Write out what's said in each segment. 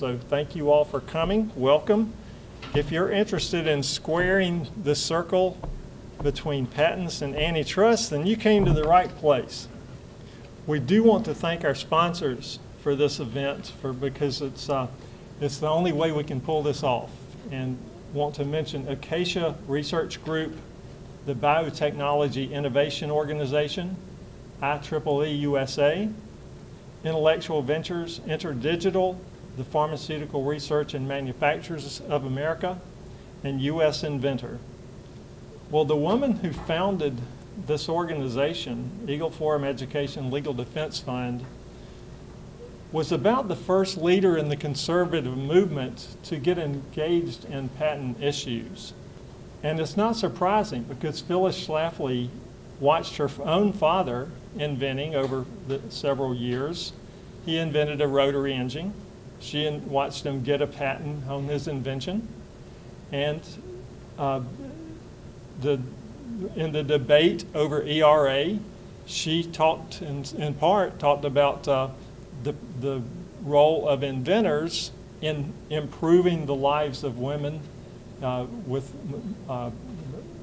So thank you all for coming. Welcome. If you're interested in squaring the circle between patents and antitrust, then you came to the right place. We do want to thank our sponsors for this event for, because it's, uh, it's the only way we can pull this off. And want to mention Acacia Research Group, the Biotechnology Innovation Organization, IEEE USA, Intellectual Ventures, Interdigital, the Pharmaceutical Research and Manufacturers of America, and U.S. Inventor. Well, the woman who founded this organization, Eagle Forum Education Legal Defense Fund, was about the first leader in the conservative movement to get engaged in patent issues. And it's not surprising because Phyllis Schlafly watched her own father inventing over several years. He invented a rotary engine. She watched him get a patent on his invention. And uh, the, in the debate over ERA, she talked in, in part, talked about uh, the, the role of inventors in improving the lives of women uh, with uh,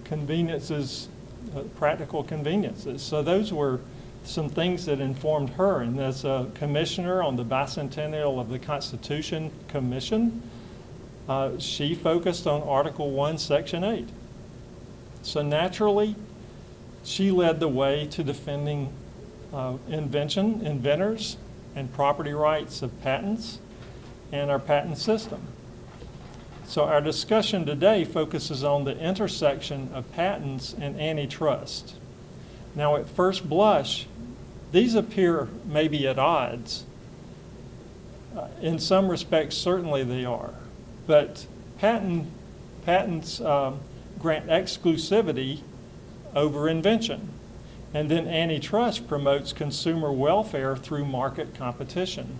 conveniences, uh, practical conveniences. So those were some things that informed her. And as a commissioner on the bicentennial of the Constitution Commission, uh, she focused on Article 1, Section 8. So naturally, she led the way to defending uh, invention, inventors, and property rights of patents and our patent system. So our discussion today focuses on the intersection of patents and antitrust. Now at first blush, these appear maybe at odds. Uh, in some respects, certainly they are. But patent, patents um, grant exclusivity over invention. And then antitrust promotes consumer welfare through market competition.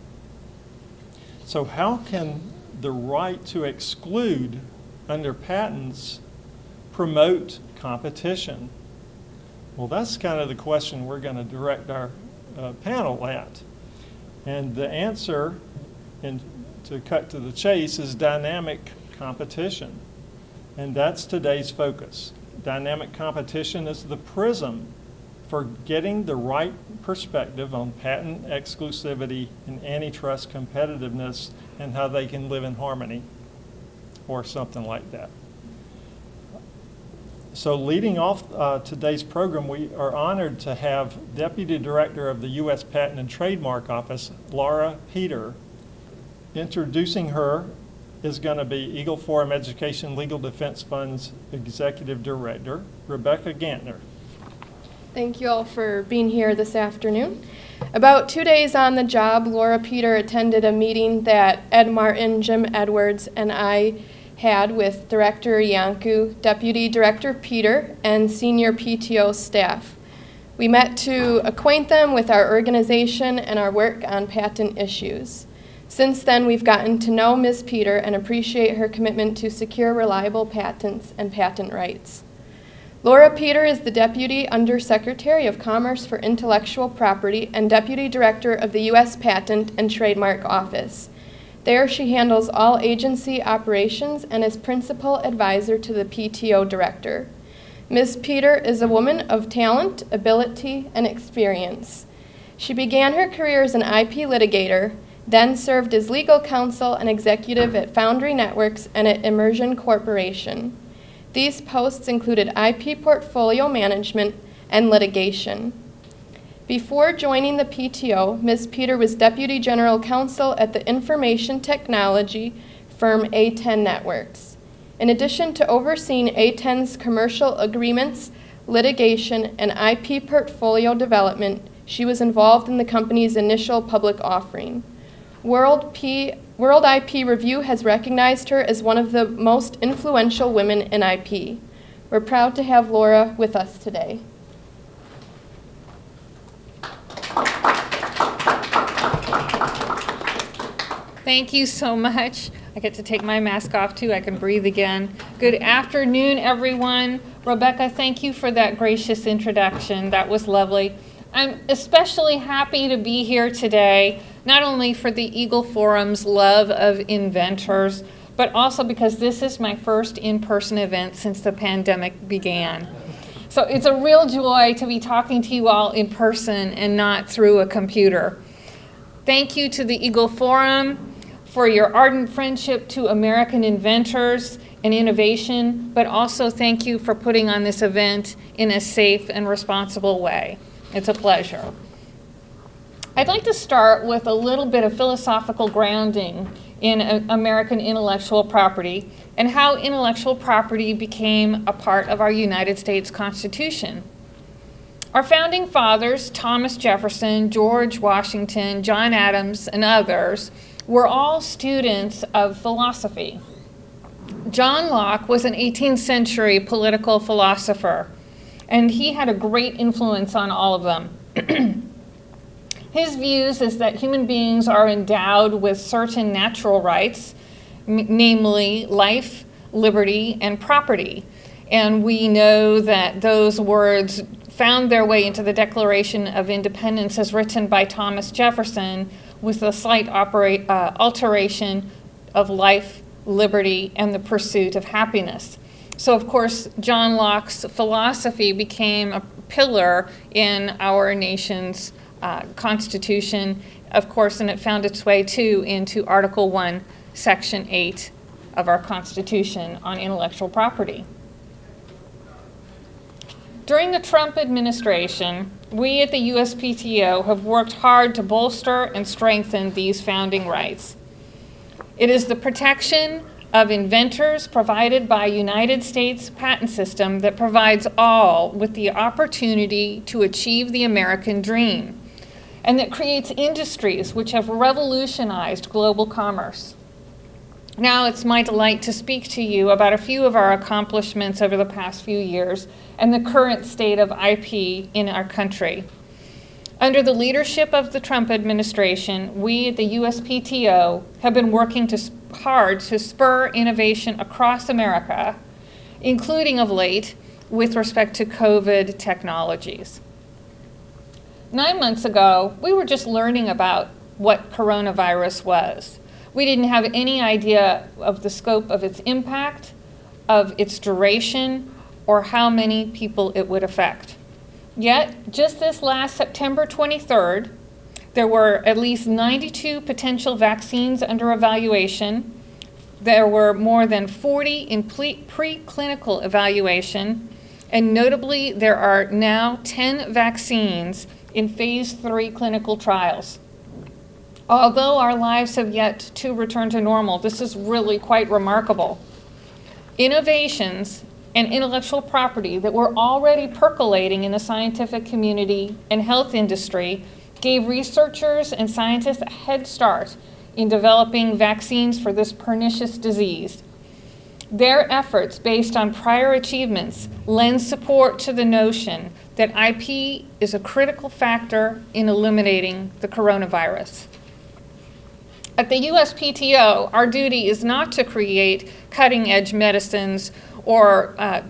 So how can the right to exclude under patents promote competition? Well, that's kind of the question we're going to direct our uh, panel at. And the answer, in, to cut to the chase, is dynamic competition. And that's today's focus. Dynamic competition is the prism for getting the right perspective on patent exclusivity and antitrust competitiveness and how they can live in harmony or something like that. So leading off uh, today's program, we are honored to have Deputy Director of the U.S. Patent and Trademark Office, Laura Peter. Introducing her is going to be Eagle Forum Education Legal Defense Fund's Executive Director, Rebecca Gantner. Thank you all for being here this afternoon. About two days on the job, Laura Peter attended a meeting that Ed Martin, Jim Edwards, and I had with Director Iancu, Deputy Director Peter, and senior PTO staff. We met to acquaint them with our organization and our work on patent issues. Since then, we've gotten to know Ms. Peter and appreciate her commitment to secure reliable patents and patent rights. Laura Peter is the Deputy Undersecretary of Commerce for Intellectual Property and Deputy Director of the U.S. Patent and Trademark Office. There, she handles all agency operations and is principal advisor to the PTO Director. Ms. Peter is a woman of talent, ability, and experience. She began her career as an IP litigator, then served as legal counsel and executive at Foundry Networks and at Immersion Corporation. These posts included IP portfolio management and litigation. Before joining the PTO, Ms. Peter was Deputy General Counsel at the information technology firm A10 Networks. In addition to overseeing A10's commercial agreements, litigation, and IP portfolio development, she was involved in the company's initial public offering. World P World IP Review has recognized her as one of the most influential women in IP. We're proud to have Laura with us today. Thank you so much. I get to take my mask off too. I can breathe again. Good afternoon, everyone. Rebecca, thank you for that gracious introduction. That was lovely. I'm especially happy to be here today, not only for the Eagle Forum's love of inventors, but also because this is my first in-person event since the pandemic began. So it's a real joy to be talking to you all in person and not through a computer. Thank you to the Eagle Forum for your ardent friendship to American inventors and innovation, but also thank you for putting on this event in a safe and responsible way. It's a pleasure. I'd like to start with a little bit of philosophical grounding in uh, American intellectual property and how intellectual property became a part of our United States Constitution. Our founding fathers, Thomas Jefferson, George Washington, John Adams, and others, were all students of philosophy. John Locke was an 18th century political philosopher, and he had a great influence on all of them. His views is that human beings are endowed with certain natural rights, namely life, liberty, and property. And we know that those words found their way into the Declaration of Independence as written by Thomas Jefferson with a slight uh, alteration of life, liberty, and the pursuit of happiness. So, of course, John Locke's philosophy became a pillar in our nation's uh, Constitution, of course, and it found its way too into Article 1, Section 8 of our Constitution on intellectual property. During the Trump administration, we at the USPTO have worked hard to bolster and strengthen these founding rights. It is the protection of inventors provided by United States patent system that provides all with the opportunity to achieve the American dream and that creates industries which have revolutionized global commerce. Now it's my delight to speak to you about a few of our accomplishments over the past few years and the current state of IP in our country. Under the leadership of the Trump administration, we at the USPTO have been working to, hard to spur innovation across America, including of late with respect to COVID technologies. Nine months ago, we were just learning about what coronavirus was. We didn't have any idea of the scope of its impact, of its duration, or how many people it would affect. Yet, just this last September 23rd, there were at least 92 potential vaccines under evaluation. There were more than 40 in preclinical evaluation, and notably, there are now 10 vaccines in phase three clinical trials. Although our lives have yet to return to normal, this is really quite remarkable. Innovations and intellectual property that were already percolating in the scientific community and health industry gave researchers and scientists a head start in developing vaccines for this pernicious disease. Their efforts, based on prior achievements, lend support to the notion that IP is a critical factor in eliminating the coronavirus. At the USPTO, our duty is not to create cutting edge medicines or uh,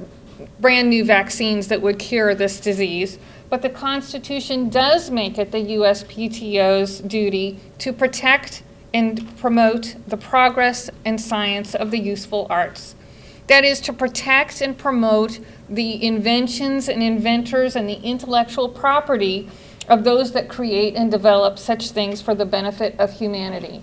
brand new vaccines that would cure this disease, but the Constitution does make it the USPTO's duty to protect and promote the progress and science of the useful arts. That is to protect and promote the inventions and inventors and the intellectual property of those that create and develop such things for the benefit of humanity.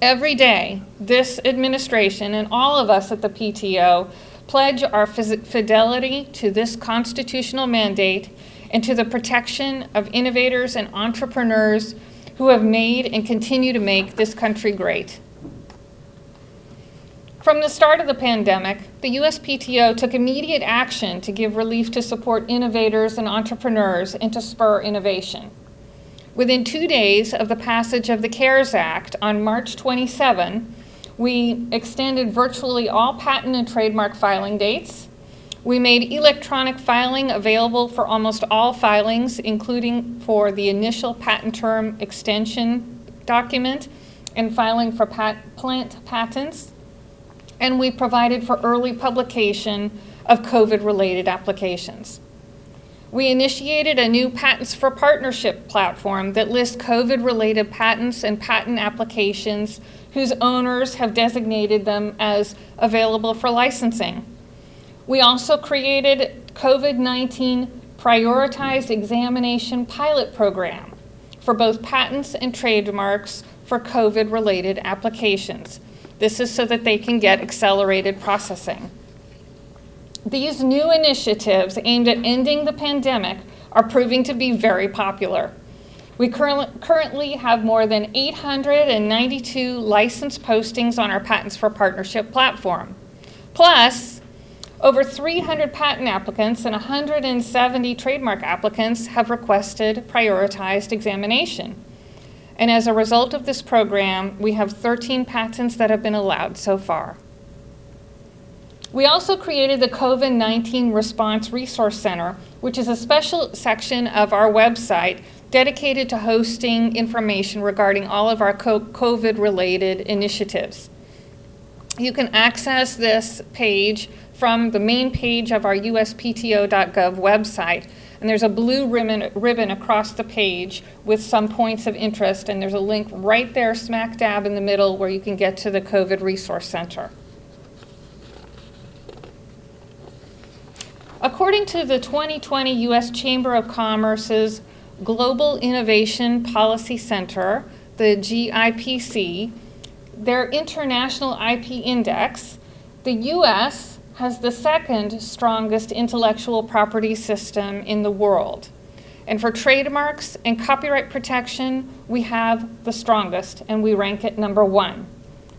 Every day, this administration and all of us at the PTO pledge our fidelity to this constitutional mandate and to the protection of innovators and entrepreneurs who have made and continue to make this country great. From the start of the pandemic, the USPTO took immediate action to give relief to support innovators and entrepreneurs and to spur innovation. Within two days of the passage of the CARES Act on March 27, we extended virtually all patent and trademark filing dates. We made electronic filing available for almost all filings, including for the initial patent term extension document and filing for pat plant patents and we provided for early publication of COVID related applications. We initiated a new Patents for Partnership platform that lists COVID related patents and patent applications whose owners have designated them as available for licensing. We also created COVID 19 prioritized examination pilot program for both patents and trademarks for COVID related applications. This is so that they can get accelerated processing. These new initiatives aimed at ending the pandemic are proving to be very popular. We currently have more than 892 license postings on our Patents for Partnership platform. Plus, over 300 patent applicants and 170 trademark applicants have requested prioritized examination. And as a result of this program, we have 13 patents that have been allowed so far. We also created the COVID 19 Response Resource Center, which is a special section of our website dedicated to hosting information regarding all of our COVID related initiatives. You can access this page from the main page of our uspto.gov website. And there's a blue ribbon, ribbon across the page with some points of interest, and there's a link right there, smack dab in the middle, where you can get to the COVID Resource Center. According to the 2020 U.S. Chamber of Commerce's Global Innovation Policy Center, the GIPC, their international IP index, the U.S. has the second strongest intellectual property system in the world. And for trademarks and copyright protection, we have the strongest, and we rank at number one.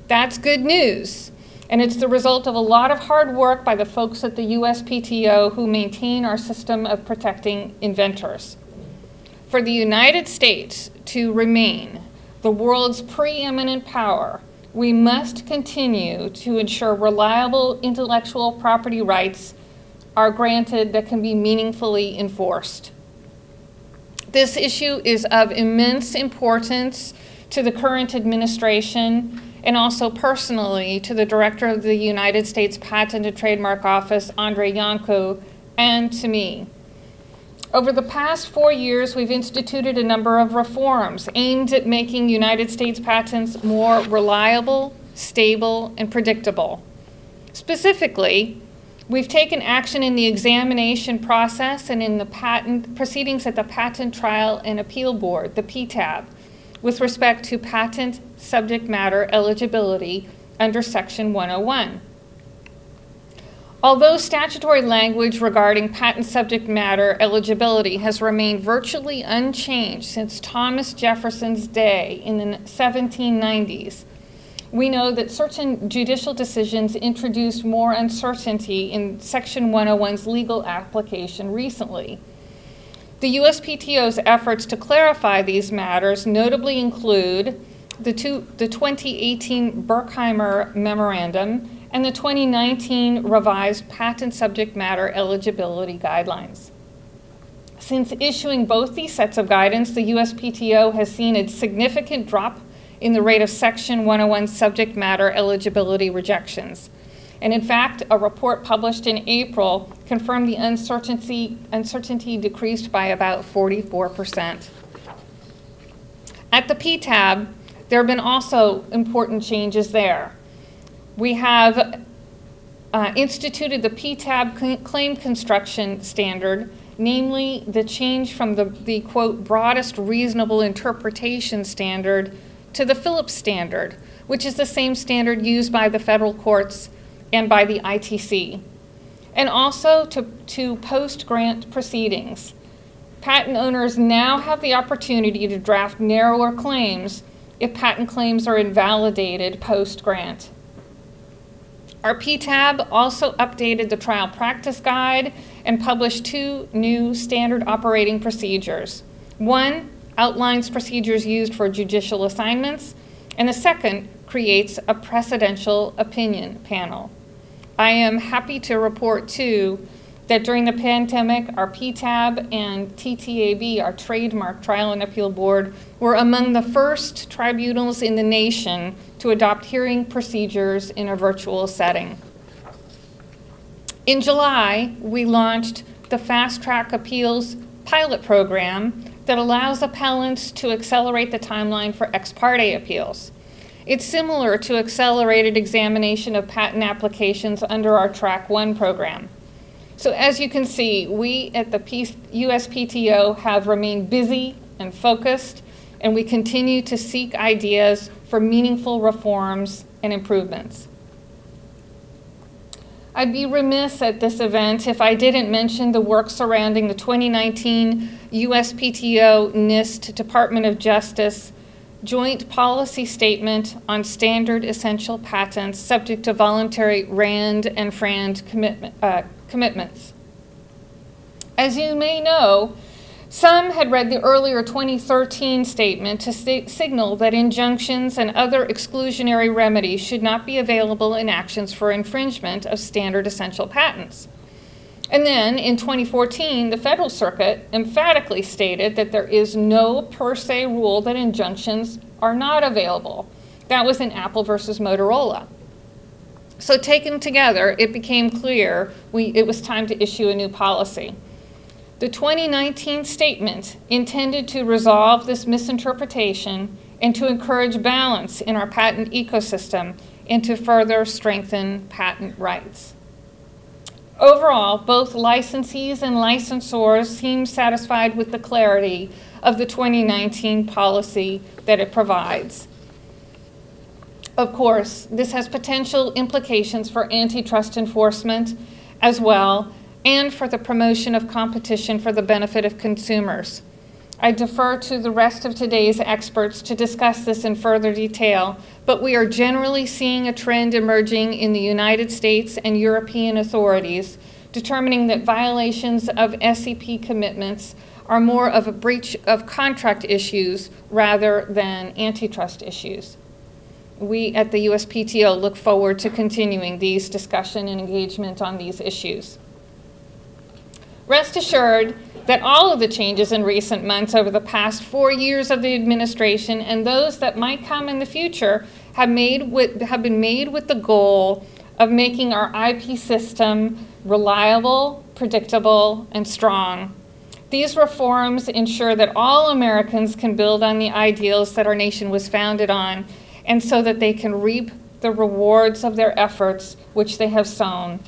That's good news. And it's the result of a lot of hard work by the folks at the USPTO who maintain our system of protecting inventors. For the United States to remain the world's preeminent power, we must continue to ensure reliable intellectual property rights are granted that can be meaningfully enforced. This issue is of immense importance to the current administration and also personally to the Director of the United States Patent and Trademark Office, Andrei Iancu, and to me. Over the past four years, we've instituted a number of reforms aimed at making United States patents more reliable, stable, and predictable. Specifically, we've taken action in the examination process and in the patent proceedings at the Patent Trial and Appeal Board, the PTAB, with respect to patent subject matter eligibility under Section 101. Although statutory language regarding patent subject matter eligibility has remained virtually unchanged since Thomas Jefferson's day in the 1790s, we know that certain judicial decisions introduced more uncertainty in Section 101's legal application recently. The USPTO's efforts to clarify these matters notably include the, two, the 2018 Berkheimer Memorandum and the 2019 revised patent subject matter eligibility guidelines. Since issuing both these sets of guidance, the USPTO has seen a significant drop in the rate of Section 101 subject matter eligibility rejections. And in fact, a report published in April confirmed the uncertainty, uncertainty decreased by about 44%. At the PTAB, there have been also important changes there. We have uh, instituted the PTAB claim construction standard, namely the change from the, the quote broadest reasonable interpretation standard to the Phillips standard, which is the same standard used by the federal courts and by the ITC, and also to, to post grant proceedings. Patent owners now have the opportunity to draft narrower claims if patent claims are invalidated post grant. Our PTAB also updated the trial practice guide and published two new standard operating procedures. One outlines procedures used for judicial assignments, and the second creates a precedential opinion panel. I am happy to report, too, that during the pandemic, our PTAB and TTAB, our Trademark Trial and Appeal Board, were among the first tribunals in the nation to adopt hearing procedures in a virtual setting. In July, we launched the Fast Track Appeals pilot program that allows appellants to accelerate the timeline for ex parte appeals. It's similar to accelerated examination of patent applications under our Track 1 program. So as you can see, we at the USPTO have remained busy and focused, and we continue to seek ideas for meaningful reforms and improvements. I'd be remiss at this event if I didn't mention the work surrounding the 2019 USPTO NIST Department of Justice Joint Policy Statement on Standard Essential Patents subject to voluntary RAND and FRAND commitment, uh, commitments. As you may know, some had read the earlier 2013 statement to sta- signal that injunctions and other exclusionary remedies should not be available in actions for infringement of standard essential patents. And then in 2014, the Federal Circuit emphatically stated that there is no per se rule that injunctions are not available. That was in Apple versus Motorola. So, taken together, it became clear we, it was time to issue a new policy. The 2019 statement intended to resolve this misinterpretation and to encourage balance in our patent ecosystem and to further strengthen patent rights. Overall, both licensees and licensors seem satisfied with the clarity of the 2019 policy that it provides. Of course, this has potential implications for antitrust enforcement as well and for the promotion of competition for the benefit of consumers. I defer to the rest of today's experts to discuss this in further detail, but we are generally seeing a trend emerging in the United States and European authorities determining that violations of SEP commitments are more of a breach of contract issues rather than antitrust issues. We at the USPTO look forward to continuing these discussion and engagement on these issues. Rest assured that all of the changes in recent months over the past four years of the administration and those that might come in the future have, made with, have been made with the goal of making our IP system reliable, predictable, and strong. These reforms ensure that all Americans can build on the ideals that our nation was founded on, and so that they can reap the rewards of their efforts which they have sown.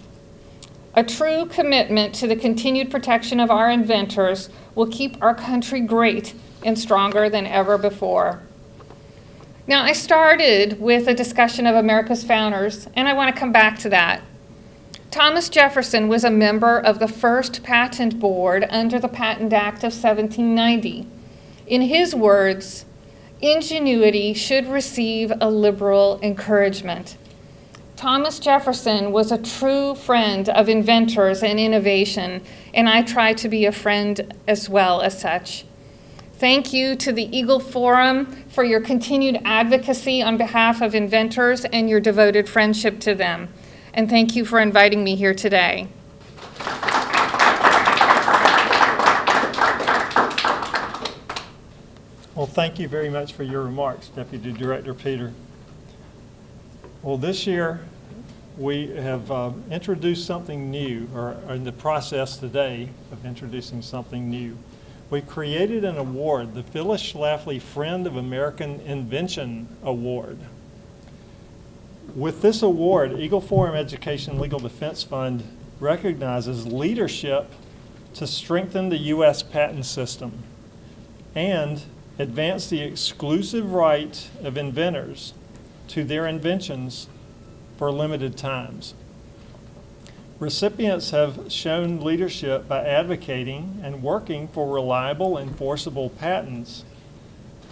A true commitment to the continued protection of our inventors will keep our country great and stronger than ever before. Now, I started with a discussion of America's founders, and I want to come back to that. Thomas Jefferson was a member of the first patent board under the Patent Act of 1790. In his words, ingenuity should receive a liberal encouragement. Thomas Jefferson was a true friend of inventors and innovation, and I try to be a friend as well as such. Thank you to the Eagle Forum for your continued advocacy on behalf of inventors and your devoted friendship to them. And thank you for inviting me here today. Well, thank you very much for your remarks, Deputy Director Peter. Well, this year, we have uh, introduced something new, or are in the process today of introducing something new. We created an award, the Phyllis Schlafly Friend of American Invention Award. With this award, Eagle Forum Education Legal Defense Fund recognizes leadership to strengthen the U.S. patent system and advance the exclusive right of inventors to their inventions for limited times. Recipients have shown leadership by advocating and working for reliable, enforceable patents.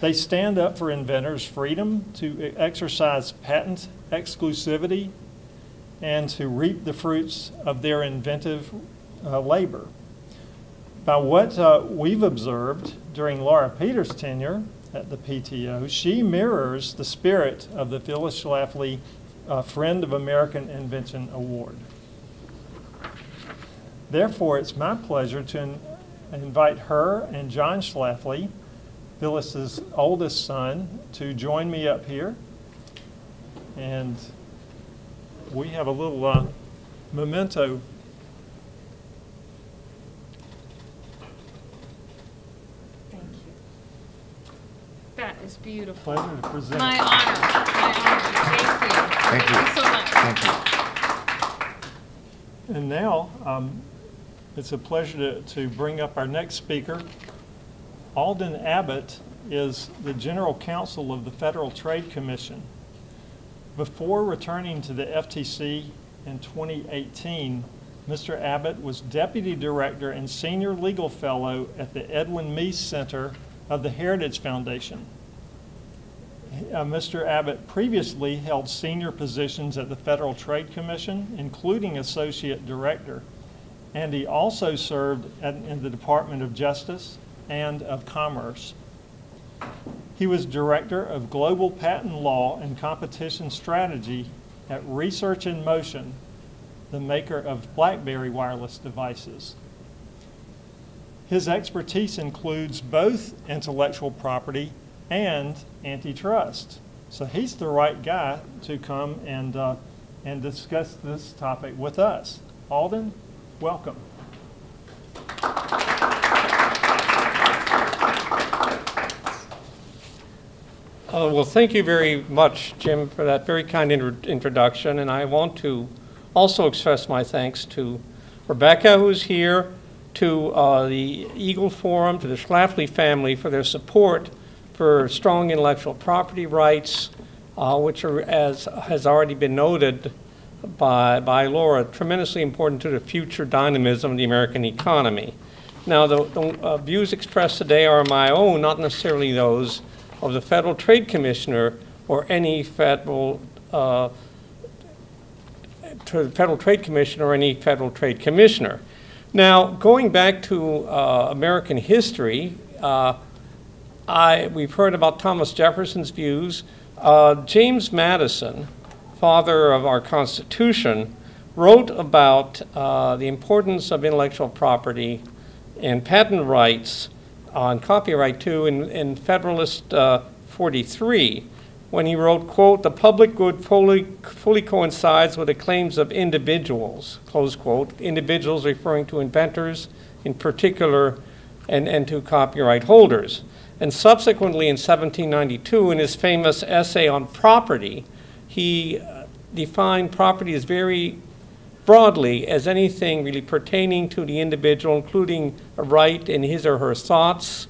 They stand up for inventors' freedom to exercise patent exclusivity and to reap the fruits of their inventive uh, labor. By what uh, we've observed during Laura Peters' tenure at the PTO, she mirrors the spirit of the Phyllis Schlafly uh, Friend of American Invention Award. Therefore, it's my pleasure to in invite her and John Schlafly, Phyllis's oldest son, to join me up here. And we have a little uh, memento That is beautiful. Pleasure to present. My honor. My honor. Thank you. Thank you. so much. Thank you. And now, um, it's a pleasure to, to bring up our next speaker. Alden Abbott is the General Counsel of the Federal Trade Commission. Before returning to the FTC in 2018, Mr. Abbott was Deputy Director and Senior Legal Fellow at the Edwin Meese Center of the Heritage Foundation. Uh, Mr. Abbott previously held senior positions at the Federal Trade Commission, including Associate Director, and he also served at- in the Department of Justice and of Commerce. He was Director of Global Patent Law and Competition Strategy at Research in Motion, the maker of BlackBerry wireless devices. His expertise includes both intellectual property and antitrust. So he's the right guy to come and, uh, and discuss this topic with us. Alden, welcome. Uh, Well, thank you very much, Jim, for that very kind intro- introduction, and I want to also express my thanks to Rebecca, who's here, to uh, the Eagle Forum, to the Schlafly family for their support for strong intellectual property rights, uh, which are, as has already been noted by, by Laura, tremendously important to the future dynamism of the American economy. Now, the, the uh, views expressed today are my own, not necessarily those of the Federal Trade Commissioner or any federal, uh, Federal Trade Commission or any Federal Trade Commissioner. Now, going back to uh, American history, uh, I, we've heard about Thomas Jefferson's views. Uh, James Madison, father of our Constitution, wrote about uh, the importance of intellectual property and patent rights on copyright too in, in Federalist uh, 43 when he wrote, quote, the public good fully, fully coincides with the claims of individuals, close quote, individuals referring to inventors in particular and, and to copyright holders. And subsequently in 1792, in his famous essay on property, he uh, defined property as very broadly as anything really pertaining to the individual, including a right in his or her thoughts.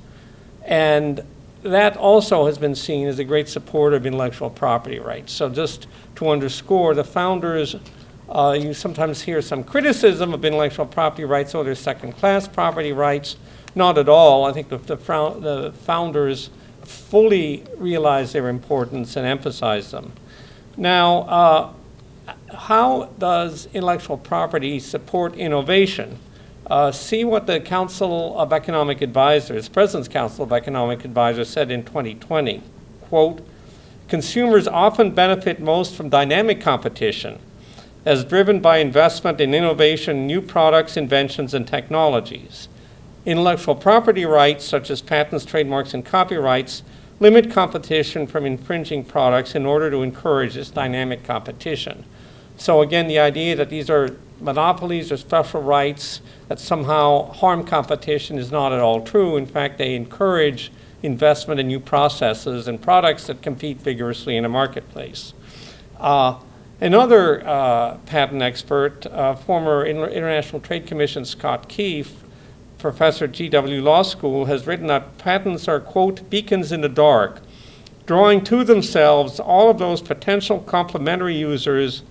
And that also has been seen as a great supporter of intellectual property rights. So, just to underscore, the founders, uh, you sometimes hear some criticism of intellectual property rights, or they're second class property rights. Not at all. I think the, the, the founders fully realize their importance and emphasize them. Now, uh, how does intellectual property support innovation? Uh, see what the Council of Economic Advisors, President's Council of Economic Advisors said in 2020. Quote, consumers often benefit most from dynamic competition as driven by investment in innovation, new products, inventions, and technologies. Intellectual property rights, such as patents, trademarks, and copyrights, limit competition from infringing products in order to encourage this dynamic competition. So again, the idea that these are monopolies or special rights that somehow harm competition is not at all true. In fact, they encourage investment in new processes and products that compete vigorously in a marketplace. Uh, another uh, patent expert, uh, former Inter- International Trade Commission Scott Kieff, professor GW Law School, has written that patents are, quote, beacons in the dark, drawing to themselves all of those potential complementary users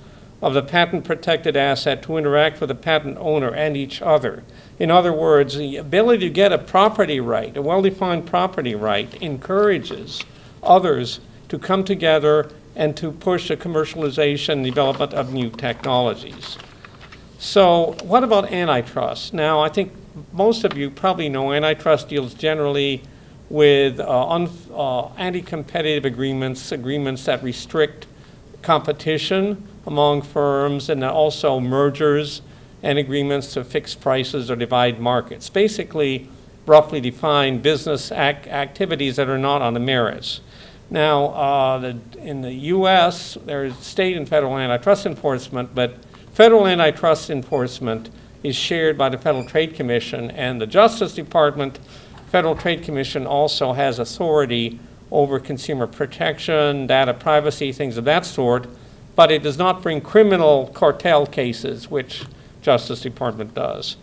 of the patent protected asset to interact with the patent owner and each other. In other words, the ability to get a property right, a well defined property right, encourages others to come together and to push the commercialization and development of new technologies. So, what about antitrust? Now, I think most of you probably know antitrust deals generally with uh, uh, anti competitive agreements, agreements that restrict competition among firms, and also mergers and agreements to fix prices or divide markets. Basically, roughly defined business ac- activities that are not on the merits. Now, uh, the, in the U.S., there's state and federal antitrust enforcement, but federal antitrust enforcement is shared by the Federal Trade Commission and the Justice Department. Federal Trade Commission also has authority over consumer protection, data privacy, things of that sort, but it does not bring criminal cartel cases, which Justice Department does.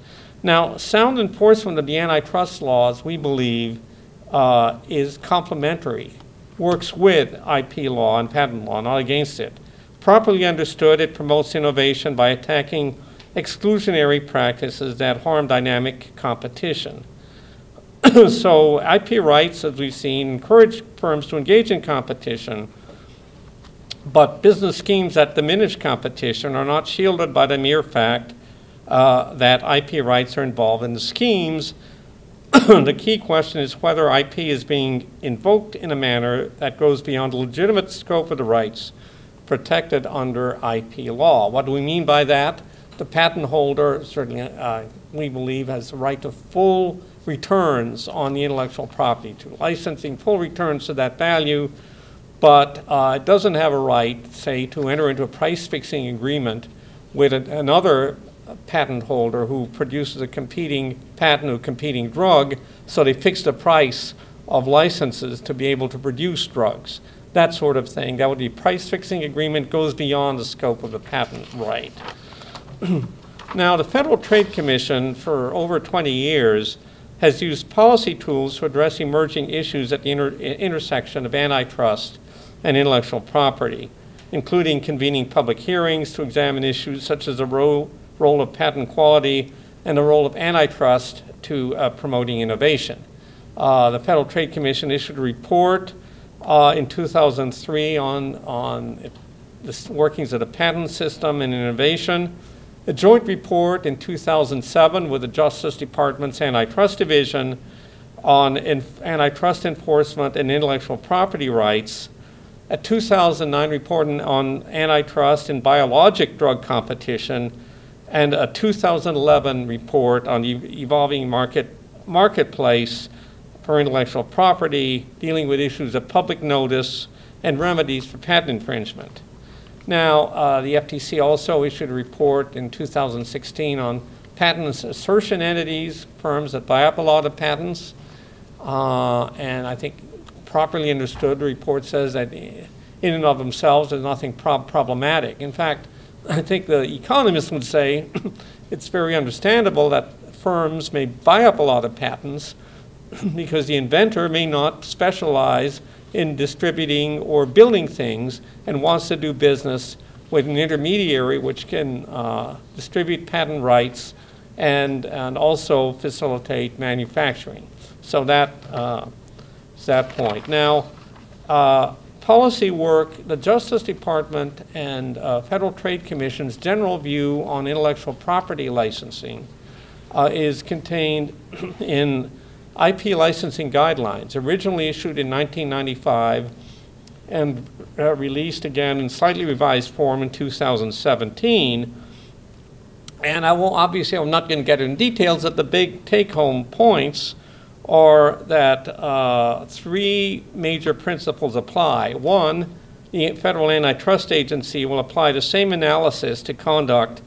Now, sound enforcement of the antitrust laws, we believe, uh, is complementary, works with IP law and patent law, not against it. Properly understood, it promotes innovation by attacking exclusionary practices that harm dynamic competition. so, IP rights, as we've seen, encourage firms to engage in competition, but business schemes that diminish competition are not shielded by the mere fact uh, that IP rights are involved in the schemes. the key question is whether IP is being invoked in a manner that goes beyond the legitimate scope of the rights protected under IP law. What do we mean by that? The patent holder, certainly, uh, we believe, has the right to full returns on the intellectual property, to licensing full returns to that value, but uh, it doesn't have a right, say, to enter into a price fixing agreement with a, another patent holder who produces a competing patent or competing drug, so they fix the price of licenses to be able to produce drugs. That sort of thing. That would be price fixing agreement goes beyond the scope of the patent right. now, the Federal Trade Commission, for over 20 years, has used policy tools to address emerging issues at the inter- intersection of antitrust and intellectual property, including convening public hearings to examine issues such as the role role of patent quality, and the role of antitrust to uh, promoting innovation. Uh, the Federal Trade Commission issued a report uh, in 2003 on, on the workings of the patent system and innovation. A joint report in 2007 with the Justice Department's Antitrust Division on antitrust enforcement and intellectual property rights. A 2009 report on antitrust and biologic drug competition and a 2011 report on the evolving market, marketplace for intellectual property, dealing with issues of public notice and remedies for patent infringement. Now, uh, the FTC also issued a report in 2016 on patent assertion entities, firms that buy up a lot of patents. Uh, and I think properly understood, the report says that in and of themselves there's nothing prob- problematic. In fact, I think the economists would say it's very understandable that firms may buy up a lot of patents because the inventor may not specialize in distributing or building things and wants to do business with an intermediary which can uh, distribute patent rights and, and also facilitate manufacturing. So that uh, that point. Now, uh, policy work, the Justice Department and uh, Federal Trade Commission's general view on intellectual property licensing uh, is contained in IP licensing guidelines, originally issued in 1995 and uh, released again in slightly revised form in 2017. And I won't, obviously, I'm not going to get into details of the big take home points are that uh, three major principles apply. One, the Federal Antitrust Agency will apply the same analysis to conduct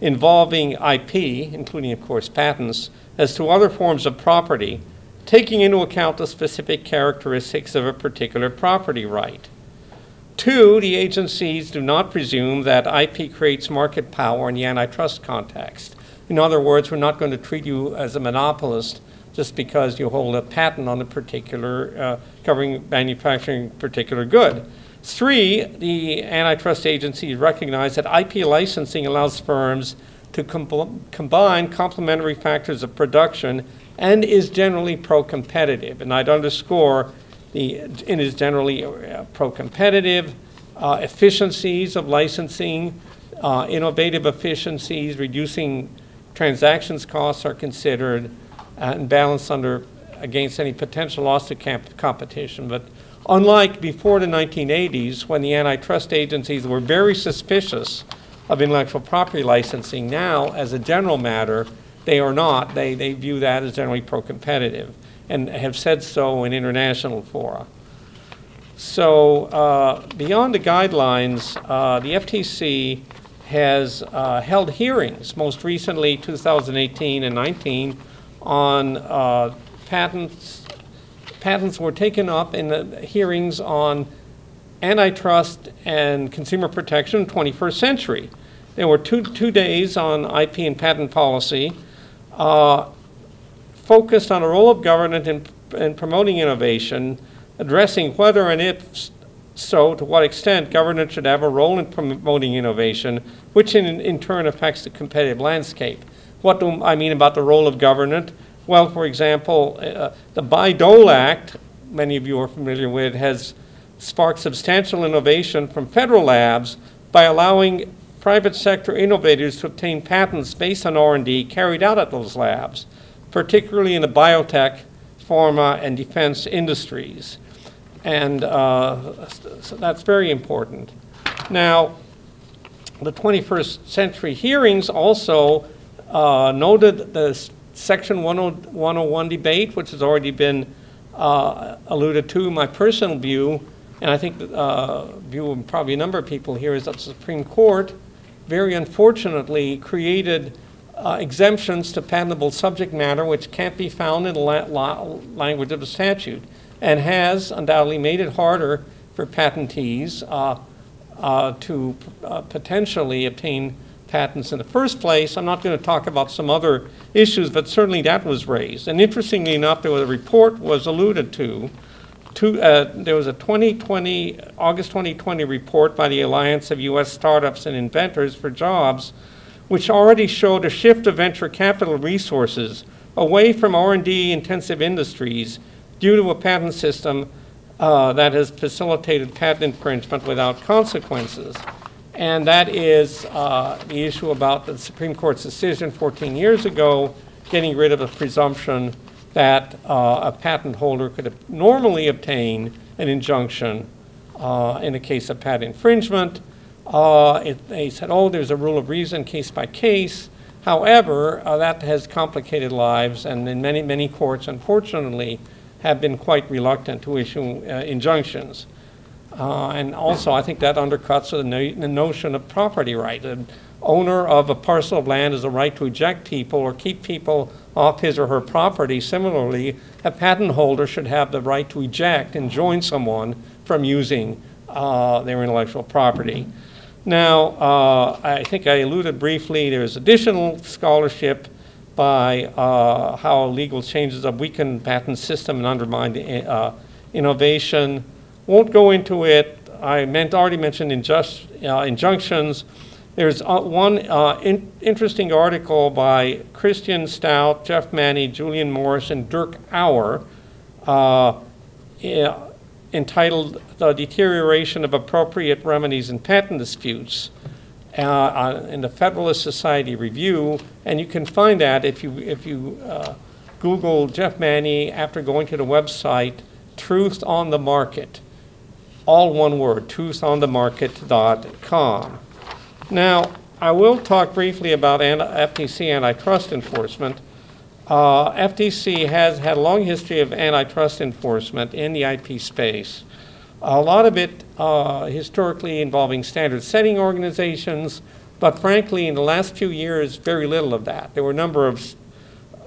involving IP, including, of course, patents, as to other forms of property, taking into account the specific characteristics of a particular property right. Two, the agencies do not presume that IP creates market power in the antitrust context. In other words, we're not going to treat you as a monopolist just because you hold a patent on a particular, uh, covering manufacturing particular good. Three, the antitrust agencies recognize that IP licensing allows firms to com- combine complementary factors of production and is generally pro-competitive. And I'd underscore the it is generally uh, pro-competitive. Uh, efficiencies of licensing, uh, innovative efficiencies, reducing transactions costs are considered and balanced under against any potential loss to competition. But unlike before the 1980s, when the antitrust agencies were very suspicious of intellectual property licensing, now, as a general matter, they are not. They, they view that as generally pro competitive and have said so in international fora. So, uh, beyond the guidelines, uh, the FTC has uh, held hearings, most recently 2018 and 19, on uh, patents, patents were taken up in the hearings on antitrust and consumer protection in 21st century. There were two, two days on IP and patent policy, uh, focused on the role of government in, in promoting innovation, addressing whether and if so, to what extent government should have a role in promoting innovation, which in, in turn affects the competitive landscape. What do I mean about the role of government? Well, for example, uh, the Bayh-Dole Act, many of you are familiar with, has sparked substantial innovation from federal labs by allowing private sector innovators to obtain patents based on R&D carried out at those labs, particularly in the biotech, pharma, and defense industries. And uh, so that's very important. Now, the 21st century hearings also uh, noted the Section 101 debate, which has already been uh, alluded to. My personal view, and I think the uh, view of probably a number of people here, is that the Supreme Court very unfortunately created uh, exemptions to patentable subject matter which can't be found in the la- la- language of the statute and has undoubtedly made it harder for patentees uh, uh, to uh, potentially obtain patents in the first place. I'm not going to talk about some other issues, but certainly that was raised. And interestingly enough, there was a report was alluded to. To uh, there was a 2020 August 2020 report by the Alliance of U.S. Startups and Inventors for Jobs, which already showed a shift of venture capital resources away from R&D intensive industries due to a patent system uh, that has facilitated patent infringement without consequences. And that is uh, the issue about the Supreme Court's decision 14 years ago, getting rid of the presumption that uh, a patent holder could normally obtain an injunction uh, in a case of patent infringement. Uh, it- They said, oh, there's a rule of reason, case by case. However, uh, that has complicated lives, and in many, many courts, unfortunately, have been quite reluctant to issue uh, injunctions. Uh, And also, I think that undercuts the no- the notion of property right. Owner of a parcel of land has a right to eject people or keep people off his or her property. Similarly, a patent holder should have the right to eject and join someone from using uh, their intellectual property. Now, uh, I think I alluded briefly, there's additional scholarship by uh, how legal changes have weakened patent system and undermined uh, innovation. Won't go into it. I meant, already mentioned injust, uh, injunctions. There's uh, one uh, in- interesting article by Kristian Stout, Geoff Manne, Julian Morris, and Dirk Auer uh, entitled The Deterioration of Appropriate Remedies in Patent Disputes uh, in the Federalist Society Review, and you can find that if you, if you uh, Google Geoff Manne after going to the website Truth on the Market, all one word, truthonthemarket.com. Now, I will talk briefly about FTC antitrust enforcement. Uh, FTC has had a long history of antitrust enforcement in the IP space. A lot of it uh, historically involving standard setting organizations, but frankly, in the last few years, very little of that. There were a number of,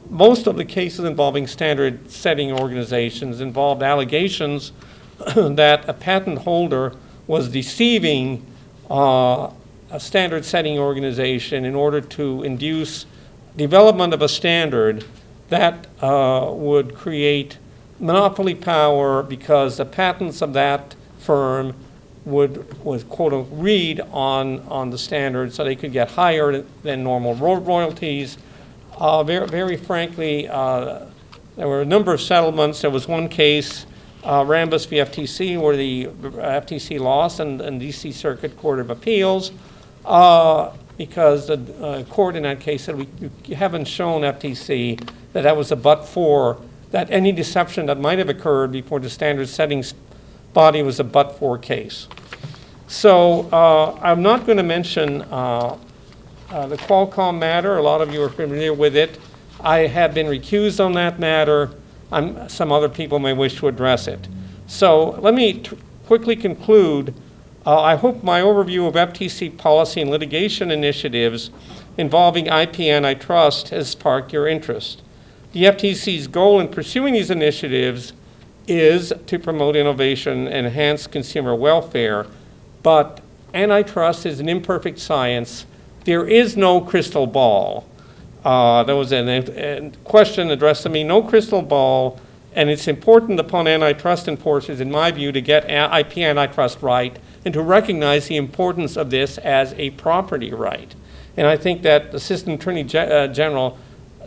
most of the cases involving standard setting organizations involved allegations that a patent holder was deceiving uh, a standard setting organization in order to induce development of a standard that uh, would create monopoly power because the patents of that firm would, was quote, unquote, read on, on the standard so they could get higher than normal ro- royalties. Uh, very, very frankly, uh, there were a number of settlements. There was one case, uh, Rambus v. FTC, where the FTC lost and, and DC Circuit Court of Appeals uh, because the uh, court in that case said, we, you haven't shown FTC that that was a but-for, that any deception that might have occurred before the standard settings body was a but-for case. So uh, I'm not going to mention uh, uh, the Qualcomm matter. A lot of you are familiar with it. I have been recused on that matter. I'm, some other people may wish to address it. So let me quickly conclude. Uh, I hope my overview of FTC policy and litigation initiatives involving IP antitrust has sparked your interest. The FTC's goal in pursuing these initiatives is to promote innovation, and enhance consumer welfare, but antitrust is an imperfect science. There is no crystal ball. Uh, there was a question addressed to me, no crystal ball, and it's important upon antitrust enforcers, in my view, to get IP antitrust right and to recognize the importance of this as a property right. And I think that Assistant Attorney uh, General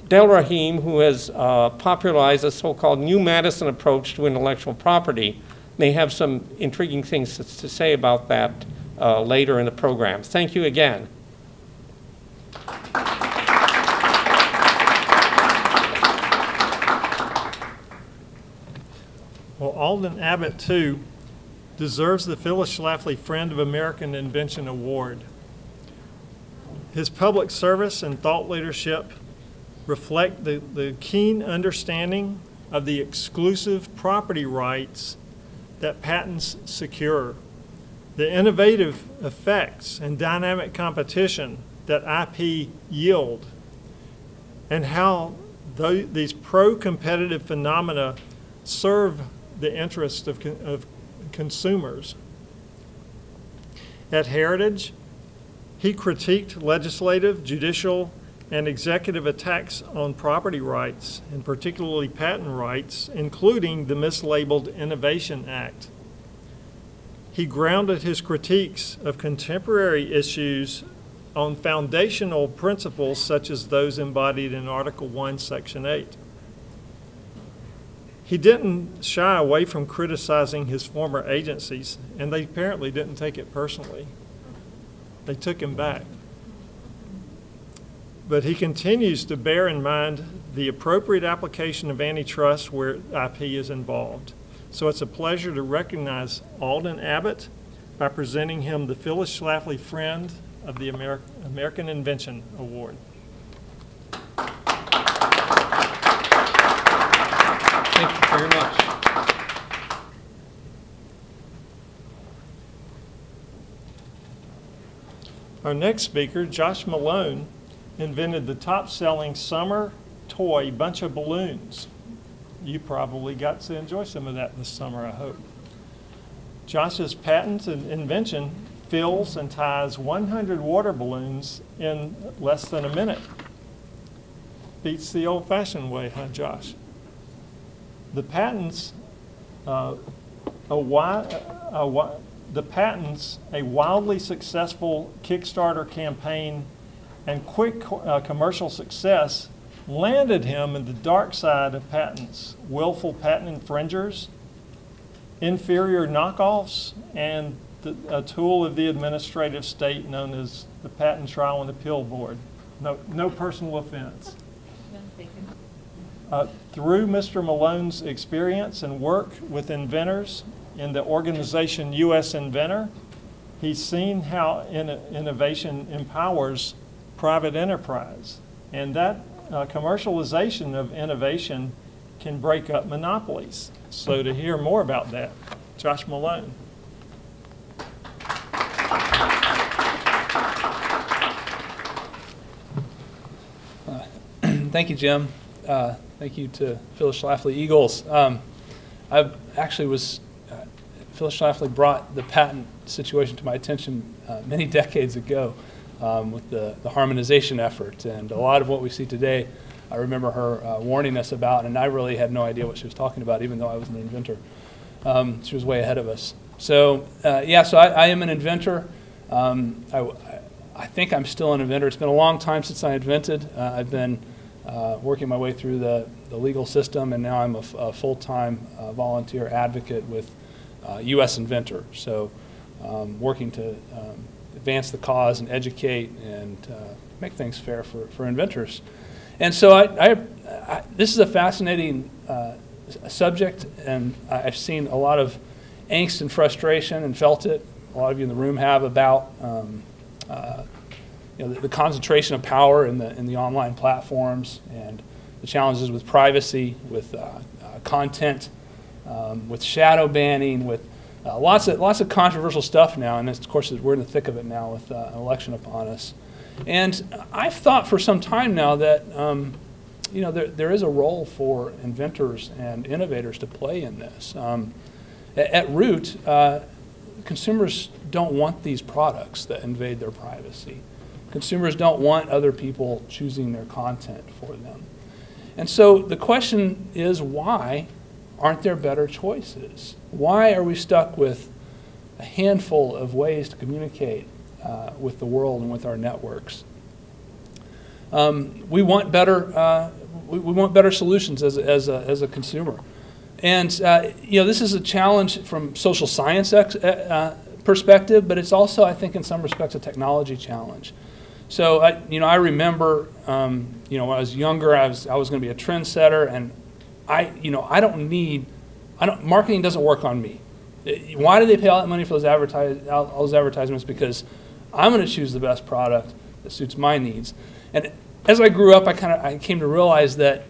Delrahim, who has uh, popularized a so-called New Madison approach to intellectual property, may have some intriguing things to, to say about that uh, later in the program. Thank you again. Well, Alden Abbott, too, deserves the Phyllis Schlafly Friend of American Invention Award. His public service and thought leadership reflect the, the keen understanding of the exclusive property rights that patents secure, the innovative effects and dynamic competition that IP yield, and how these pro-competitive phenomena serve the interests of, of consumers. At Heritage, he critiqued legislative, judicial, and executive attacks on property rights, and particularly patent rights, including the mislabeled Innovation Act. He grounded his critiques of contemporary issues on foundational principles such as those embodied in Article 1, Section 8. He didn't shy away from criticizing his former agencies, and they apparently didn't take it personally. They took him back. But he continues to bear in mind the appropriate application of antitrust where IP is involved. So it's a pleasure to recognize Alden Abbott by presenting him the Phyllis Schlafly Friend of the Ameri- American Invention Award. Thank you very much. Our next speaker, Josh Malone, invented the top-selling summer toy Bunch O Balloons. You probably got to enjoy some of that this summer, I hope. Josh's patent and invention fills and ties 100 water balloons in less than a minute. Beats the old-fashioned way, huh, Josh? The patents, uh, a wi- a wi- the patents, a wildly successful Kickstarter campaign and quick uh, commercial success landed him in the dark side of patents, willful patent infringers, inferior knockoffs, and the, a tool of the administrative state known as the Patent Trial and Appeal Board. No, no personal offense. Uh, Through Mr. Malone's experience and work with inventors in the organization U.S. Inventor, he's seen how in- innovation empowers private enterprise. And that uh, commercialization of innovation can break up monopolies. So to hear more about that, Josh Malone. Thank you, Jim. Uh, Thank you to Phyllis Schlafly Eagles. Um, I actually was, uh, Phyllis Schlafly brought the patent situation to my attention uh, many decades ago um, with the the harmonization effort. And a lot of what we see today, I remember her uh, warning us about, and I really had no idea what she was talking about, even though I was an inventor. Um, She was way ahead of us. So, uh, yeah, so I I am an inventor. Um, I I think I'm still an inventor. It's been a long time since I invented. Uh, I've been uh, working my way through the, the legal system, and now I'm a, full-time uh, volunteer advocate with uh, U.S. Inventor. So, um, working to um, advance the cause and educate and uh, make things fair for, for inventors. And so, I, I, I, this is a fascinating uh, subject, and I've seen a lot of angst and frustration and felt it. A lot of you in the room have about um, uh, you know, the, the concentration of power in the, in the online platforms and the challenges with privacy, with uh, uh, content, um, with shadow banning, with uh, lots, of, lots of controversial stuff now. And of course, we're in the thick of it now with uh, an election upon us. And I've thought for some time now that um, you know, there, there is a role for inventors and innovators to play in this. Um, a- At root, uh, consumers don't want these products that invade their privacy. Consumers don't want other people choosing their content for them. And so the question is why aren't there better choices? Why are we stuck with a handful of ways to communicate uh, with the world and with our networks? Um, we want better. Uh, we, we want better solutions as, as, a, as a consumer, and uh, you know this is a challenge from social science uh, uh, perspective, but it's also, I think, in some respects, a technology challenge. So I, you know, I remember, um, you know, when I was younger, I was I was going to be a trendsetter, and I, you know, I don't need, I don't. Marketing doesn't work on me. Why do they pay all that money for those advertise all those advertisements? Because I'm going to choose the best product that suits my needs. And as I grew up, I kind of I came to realize that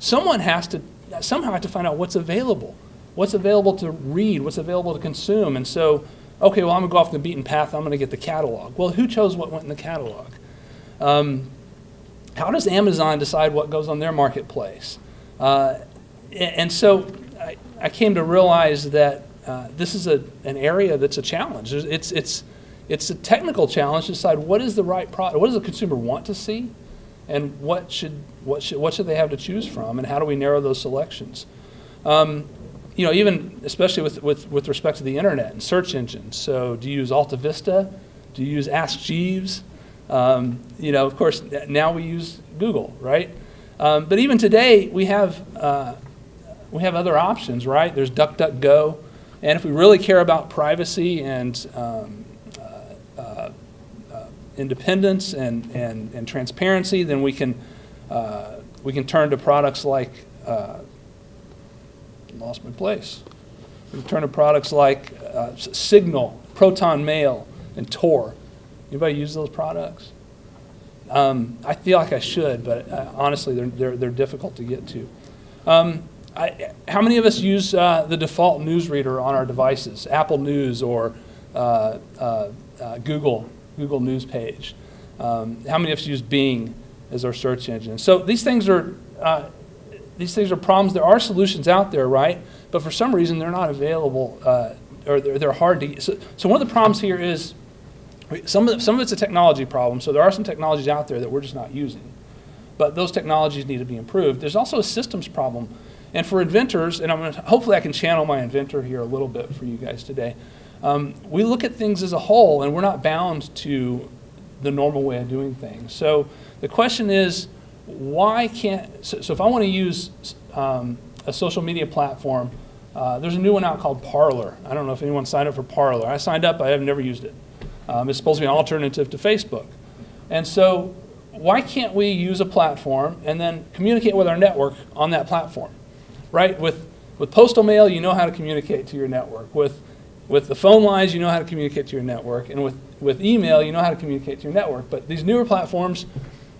someone has to somehow have to find out what's available, what's available to read, what's available to consume. And so, okay, well, I'm gonna go off the beaten path. I'm gonna get the catalog. Well, who chose what went in the catalog? Um, how does Amazon decide what goes on their marketplace? Uh, and so I, I came to realize that uh, this is a, an area that's a challenge. It's, it's, it's a technical challenge to decide what is the right product, what does the consumer want to see, and what should, what should, what should they have to choose from, and how do we narrow those selections? Um, you know, even especially with, with, with respect to the internet and search engines. So, do you use AltaVista? Do you use Ask Jeeves? Um, you know, of course, now we use Google, right? Um, but even today, we have uh, we have other options, right? There's DuckDuckGo, and if we really care about privacy and um, uh, uh, independence and, and, and transparency, then we can uh, we can turn to products like uh, lost my place. We can turn to products like uh, Signal, Proton Mail, and Tor. Anybody use those products? Um, I feel like I should, but uh, honestly, they're, they're, they're difficult to get to. Um, I, how many of us use uh, the default newsreader on our devices, Apple News or uh, uh, uh, Google, Google News page? Um, how many of us use Bing as our search engine? So these things are uh, these things are problems. There are solutions out there, right? But for some reason, they're not available, or they're, they're hard to. So, so one of the problems here is some of some of it's a technology problem. So there are some technologies out there that we're just not using, but those technologies need to be improved. There's also a systems problem, and for inventors, and I'm gonna, hopefully I can channel my inventor here a little bit for you guys today. Um, we look at things as a whole, and we're not bound to the normal way of doing things. So the question is, why can't, so, so if I want to use um, a social media platform, uh, there's a new one out called Parler. I don't know if anyone signed up for Parler. I signed up, I have never used it. Um, it's supposed to be an alternative to Facebook. And so why can't we use a platform and then communicate with our network on that platform? Right? With, with postal mail, you know how to communicate to your network. With, with the phone lines, you know how to communicate to your network. And with, with email, you know how to communicate to your network. But these newer platforms,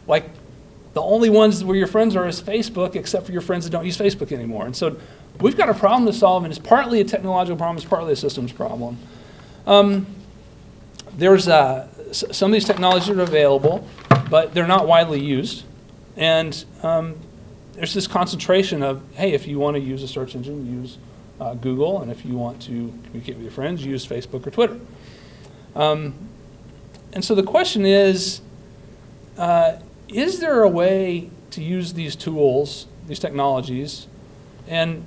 like the only ones where your friends are is Facebook, except for your friends that don't use Facebook anymore. And so we've got a problem to solve, and it's partly a technological problem, it's partly a systems problem. Um, there's uh, some of these technologies are available, but they're not widely used. And um, there's this concentration of, hey, if you want to use a search engine, use uh, Google, and if you want to communicate with your friends, use Facebook or Twitter. Um, and so the question is, uh, is there a way to use these tools, these technologies, and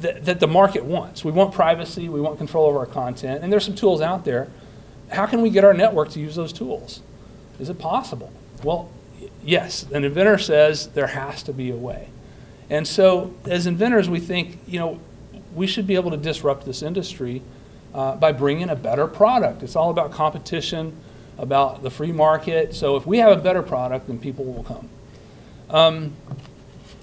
th- that the market wants? We want privacy, we want control over our content, and there's some tools out there. How can we get our network to use those tools? Is it possible? Well, yes, an inventor says there has to be a way. And so, as inventors, we think, you know, we should be able to disrupt this industry uh, by bringing a better product. It's all about competition, about the free market. So, if we have a better product, then people will come. Um,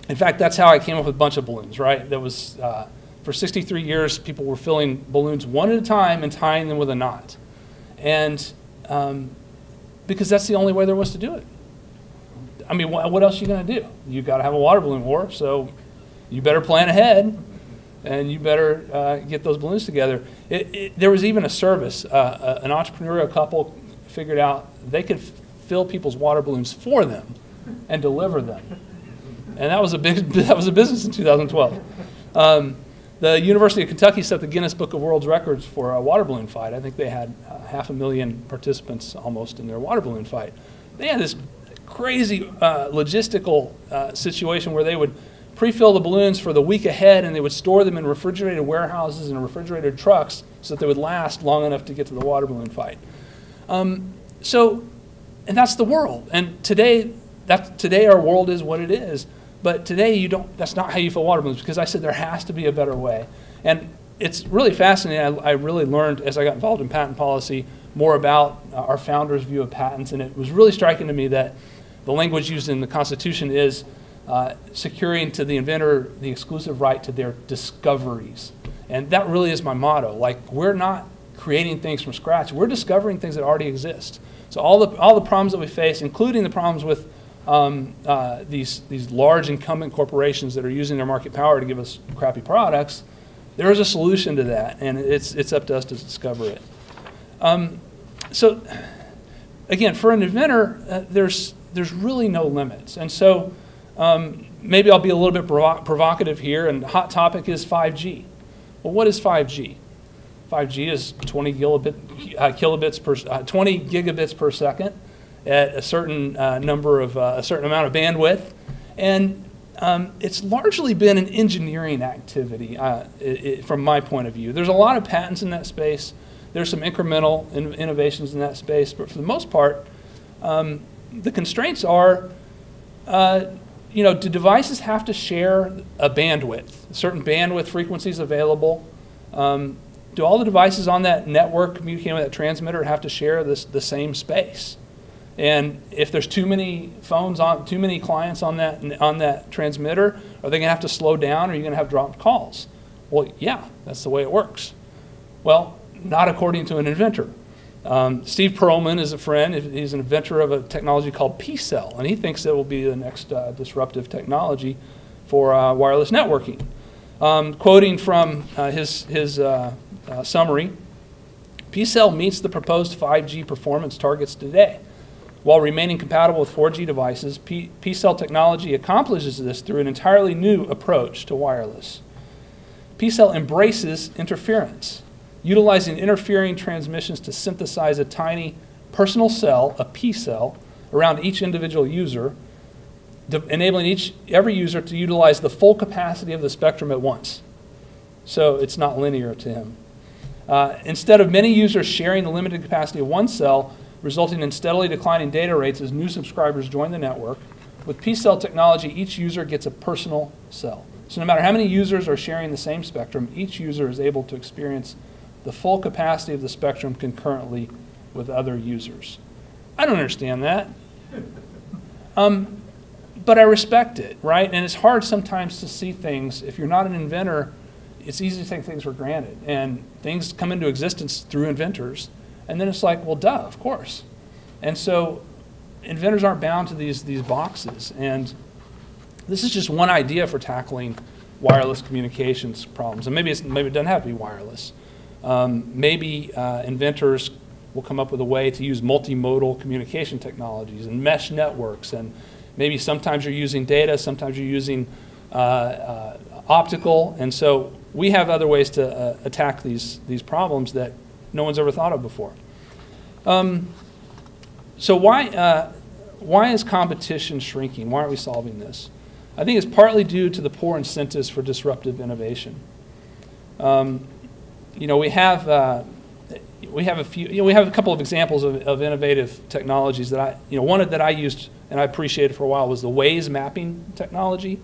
in fact, that's how I came up with a Bunch O Balloons, right? That was, uh, for 63 years, people were filling balloons one at a time and tying them with a knot. And um, because that's the only way there was to do it. I mean, what, what else are you going to do? You've got to have a water balloon war, so you better plan ahead and you better uh, get those balloons together. It, it, there was even a service, uh, uh, an entrepreneurial couple figured out they could fill people's water balloons for them and deliver them. and that was a big that was a business in 2012. Um, the University of Kentucky set the Guinness Book of World Records for a water balloon fight. I think they had uh, half a million participants almost in their water balloon fight. They had this crazy uh, logistical uh, situation where they would pre-fill the balloons for the week ahead and they would store them in refrigerated warehouses and refrigerated trucks so that they would last long enough to get to the water balloon fight. Um, so, and that's the world. And today, that, today our world is what it is. But today you don't, that's not how you fill water balloons because I said there has to be a better way. And it's really fascinating. I, I really learned as I got involved in patent policy more about uh, our founder's view of patents. And it was really striking to me that the language used in the Constitution is uh, securing to the inventor the exclusive right to their discoveries. And that really is my motto. Like, we're not creating things from scratch, we're discovering things that already exist. So, all the, all the problems that we face, including the problems with um, uh, these, these large incumbent corporations that are using their market power to give us crappy products, there is a solution to that, and it's, it's up to us to discover it. Um, so, again, for an inventor, uh, there's, there's really no limits. And so, um, maybe I'll be a little bit provo- provocative here, and the hot topic is 5G. Well, what is 5G? 5G is 20 kilobit, uh, kilobits per, uh, 20 gigabits per second at a certain uh, number of uh, a certain amount of bandwidth, and um, it's largely been an engineering activity uh, it, it, from my point of view. There's a lot of patents in that space. There's some incremental in, innovations in that space, but for the most part, um, the constraints are, uh, you know, do devices have to share a bandwidth, certain bandwidth frequencies available? Um, do all the devices on that network communicating with that transmitter have to share this, the same space? And if there's too many phones on, too many clients on that, on that transmitter, are they going to have to slow down or are you going to have dropped calls? Well, yeah, that's the way it works. Well, not according to an inventor. Um, Steve Perlman is a friend. He's an inventor of a technology called P-Cell, and he thinks it will be the next uh, disruptive technology for uh, wireless networking. Um, quoting from uh, his, his uh, uh, summary, P-Cell meets the proposed 5G performance targets today. While remaining compatible with 4G devices, P-Cell technology accomplishes this through an entirely new approach to wireless. P-Cell embraces interference, utilizing interfering transmissions to synthesize a tiny personal cell, a P-cell, around each individual user, enabling each, every user to utilize the full capacity of the spectrum at once. So it's not linear to him. Uh, instead of many users sharing the limited capacity of one cell, resulting in steadily declining data rates as new subscribers join the network. With P-cell technology, each user gets a personal cell. So no matter how many users are sharing the same spectrum, each user is able to experience the full capacity of the spectrum concurrently with other users. I don't understand that. Um, but I respect it, right? And it's hard sometimes to see things. If you're not an inventor, it's easy to take things for granted. And things come into existence through inventors. And then it's like, well, duh, of course. And so inventors aren't bound to these, these boxes. And this is just one idea for tackling wireless communications problems. And maybe, maybe it doesn't have to be wireless. Um, maybe uh, inventors will come up with a way to use multimodal communication technologies and mesh networks. And maybe sometimes you're using data, sometimes you're using uh, uh, optical. And so we have other ways to uh, attack these, these problems that no one's ever thought of before. Um, so why, uh, why is competition shrinking? Why aren't we solving this? I think it's partly due to the poor incentives for disruptive innovation. Um, you know, we have, uh, we have a few, you know, we have a couple of examples of, of innovative technologies that I, you know, one that I used and I appreciated for a while was the Waze mapping technology.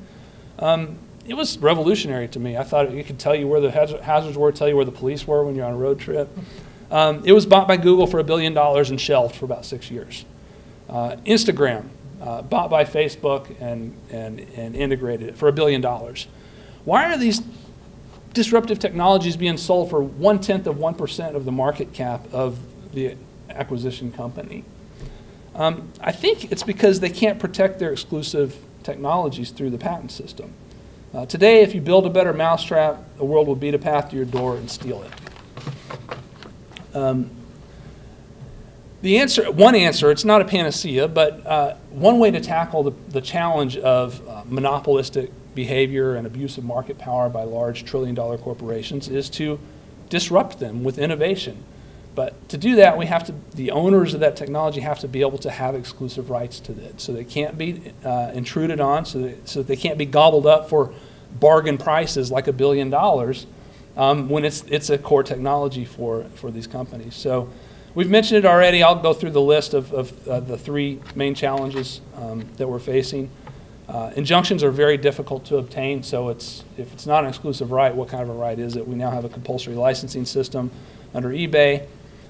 Um, it was revolutionary to me. I thought it could tell you where the hazards were, tell you where the police were when you're on a road trip. Um, it was bought by Google for a billion dollars and shelved for about six years. Uh, Instagram, uh, bought by Facebook and, and, and integrated for a billion dollars. Why are these disruptive technologies being sold for one tenth of 1% of the market cap of the acquisition company? Um, I think it's because they can't protect their exclusive technologies through the patent system. Uh, today, if you build a better mousetrap, the world will beat a path to your door and steal it. Um, The answer, one answer, it's not a panacea, but uh, one way to tackle the, the challenge of uh, monopolistic behavior and abuse of market power by large trillion dollar corporations is to disrupt them with innovation. But to do that, we have to, the owners of that technology have to be able to have exclusive rights to it. So they can't be uh, intruded on, so, that, so that they can't be gobbled up for bargain prices like a billion dollars um, when it's, it's a core technology for, for these companies. So we've mentioned it already. I'll go through the list of, of uh, the three main challenges um, that we're facing. Uh, injunctions are very difficult to obtain, so it's, if it's not an exclusive right, what kind of a right is it? We now have a compulsory licensing system under eBay.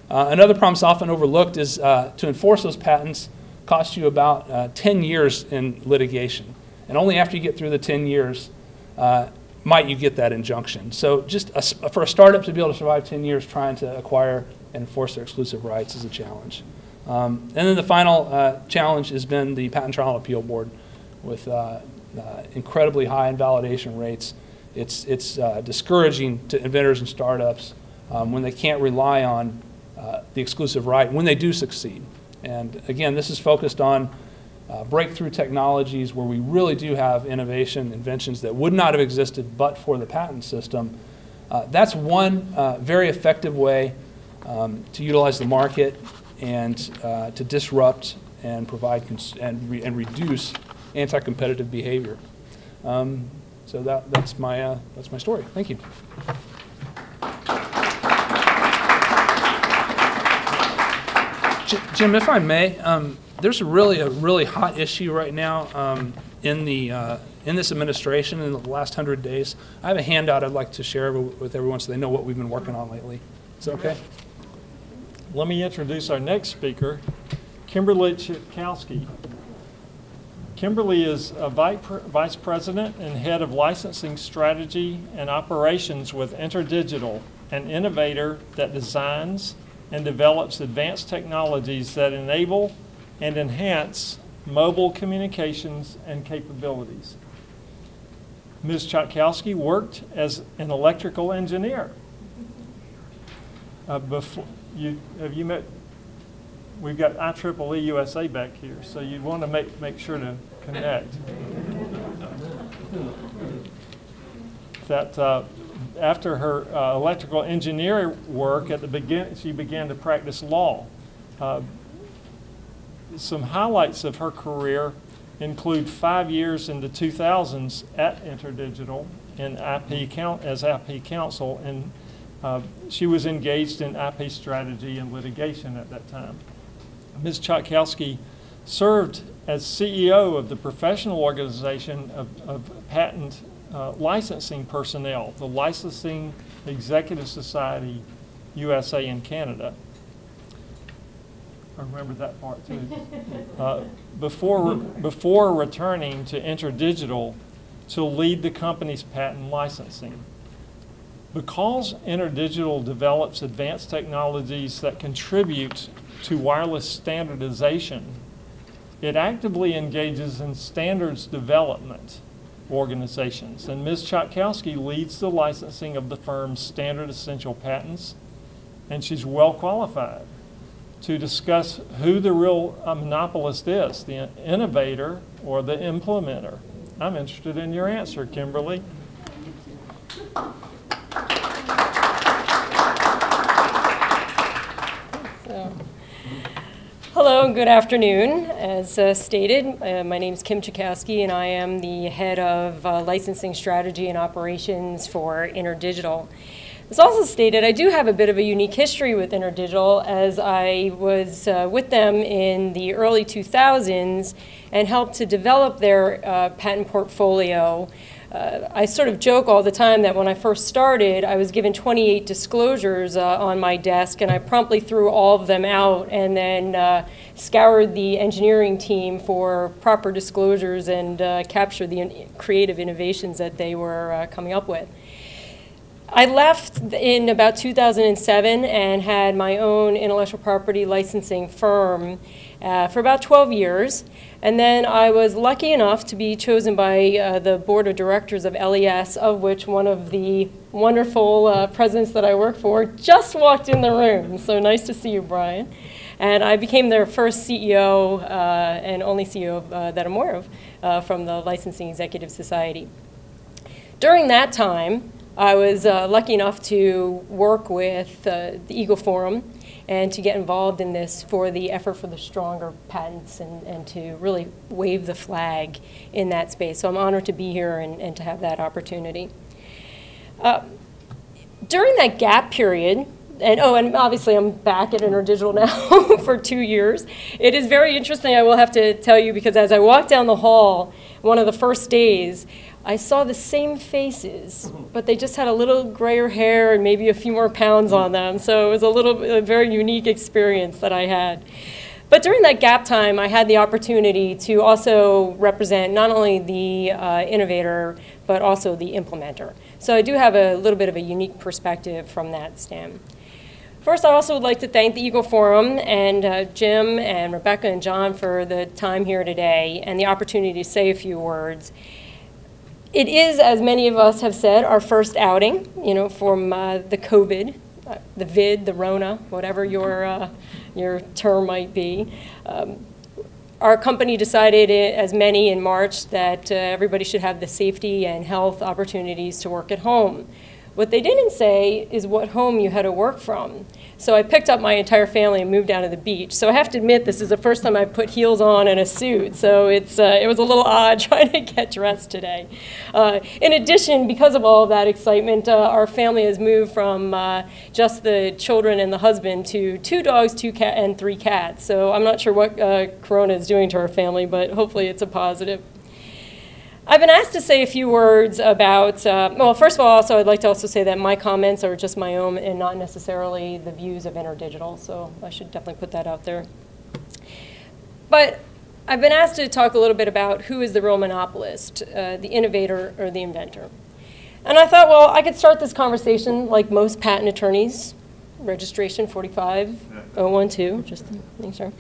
Uh, another problem that's often overlooked is uh, to enforce those patents costs you about uh, 10 years in litigation. And only after you get through the 10 years uh, might you get that injunction. So just a, for a startup to be able to survive 10 years trying to acquire and enforce their exclusive rights is a challenge. Um, and then the final uh, challenge has been the Patent Trial and Appeal Board with uh, uh, incredibly high invalidation rates. It's, it's uh, discouraging to inventors and startups um, when they can't rely on uh, the exclusive right when they do succeed. And again, this is focused on uh, breakthrough technologies where we really do have innovation, inventions that would not have existed but for the patent system. Uh, that's one uh, very effective way um, to utilize the market and uh, to disrupt and provide and, re and reduce anti-competitive behavior. Um, so that, that's, my, uh, that's my story. Thank you. Jim, if I may, um, there's really a really hot issue right now um, in the uh, in this administration in the last hundred days. I have a handout I'd like to share with everyone so they know what we've been working on lately. Is that okay? Let me introduce our next speaker, Kimberly Chotkowski. Kimberly is a vice president and head of licensing strategy and operations with InterDigital, an innovator that designs, and develops advanced technologies that enable and enhance mobile communications and capabilities. Ms. Chotkowski worked as an electrical engineer. Uh, before you, have you met? We've got IEEE USA back here, so you want to make make sure to connect. That uh, after her uh, electrical engineering work at the begin, she began to practice law. Uh, some highlights of her career include five years in the 2000s at InterDigital in IP count, as IP counsel, and uh, she was engaged in IP strategy and litigation at that time. Ms. Chotkowski served as CEO of the professional organization of, of patent uh, licensing personnel, the Licensing Executive Society USA and Canada. I remember that part too. Uh, before, before returning to InterDigital to lead the company's patent licensing. Because InterDigital develops advanced technologies that contribute to wireless standardization, it actively engages in standards development organizations. And Ms. Chotkowski leads the licensing of the firm's standard essential patents, and she's well qualified to discuss who the real monopolist is, the innovator or the implementer. I'm interested in your answer, Kimberly. Hello and good afternoon. As uh, stated, uh, my name is Kim Chotkowski and I am the head of uh, licensing strategy and operations for InterDigital. As also stated, I do have a bit of a unique history with InterDigital as I was uh, with them in the early 2000s and helped to develop their uh, patent portfolio uh, I sort of joke all the time that when I first started, I was given 28 disclosures uh, on my desk, and I promptly threw all of them out and then uh, scoured the engineering team for proper disclosures and uh, captured the creative innovations that they were uh, coming up with. I left in about 2007 and had my own intellectual property licensing firm uh, for about 12 years. And then I was lucky enough to be chosen by uh, the board of directors of LES, of which one of the wonderful uh, presidents that I work for just walked in the room. So nice to see you, Brian. And I became their first CEO uh, and only CEO uh, that I'm aware of uh, from the Licensing Executive Society. During that time, I was uh, lucky enough to work with uh, the Eagle Forum and to get involved in this for the effort for the stronger patents and, and to really wave the flag in that space. So I'm honored to be here and, and to have that opportunity. Uh, during that gap period, and oh, and obviously I'm back at InterDigital now for two years. It is very interesting, I will have to tell you, because as I walked down the hall, one of the first days, I saw the same faces, but they just had a little grayer hair and maybe a few more pounds on them. So it was a little, a very unique experience that I had. But during that gap time, I had the opportunity to also represent not only the uh, innovator, but also the implementer. So I do have a little bit of a unique perspective from that stem. First, I also would like to thank the Eagle Forum and uh, Jim and Rebecca and John for the time here today and the opportunity to say a few words. It is, as many of us have said, our first outing, you know, from uh, the COVID, uh, the vid, the Rona, whatever your, uh, your term might be. Um, our company decided, as many in March, that uh, everybody should have the safety and health opportunities to work at home. What they didn't say is what home you had to work from. So I picked up my entire family and moved down to the beach. So I have to admit, this is the first time I've put heels on and a suit. So it's, uh, it was a little odd trying to get dressed today. Uh, in addition, because of all of that excitement, uh, our family has moved from uh, just the children and the husband to two dogs, two cat, and three cats. So I'm not sure what uh, Corona is doing to our family, but hopefully it's a positive. I've been asked to say a few words about, uh, well, first of all, also I'd like to also say that my comments are just my own and not necessarily the views of InterDigital, so I should definitely put that out there. But I've been asked to talk a little bit about who is the real monopolist, uh, the innovator or the inventor. And I thought, well, I could start this conversation like most patent attorneys, registration 45012, just to make sure.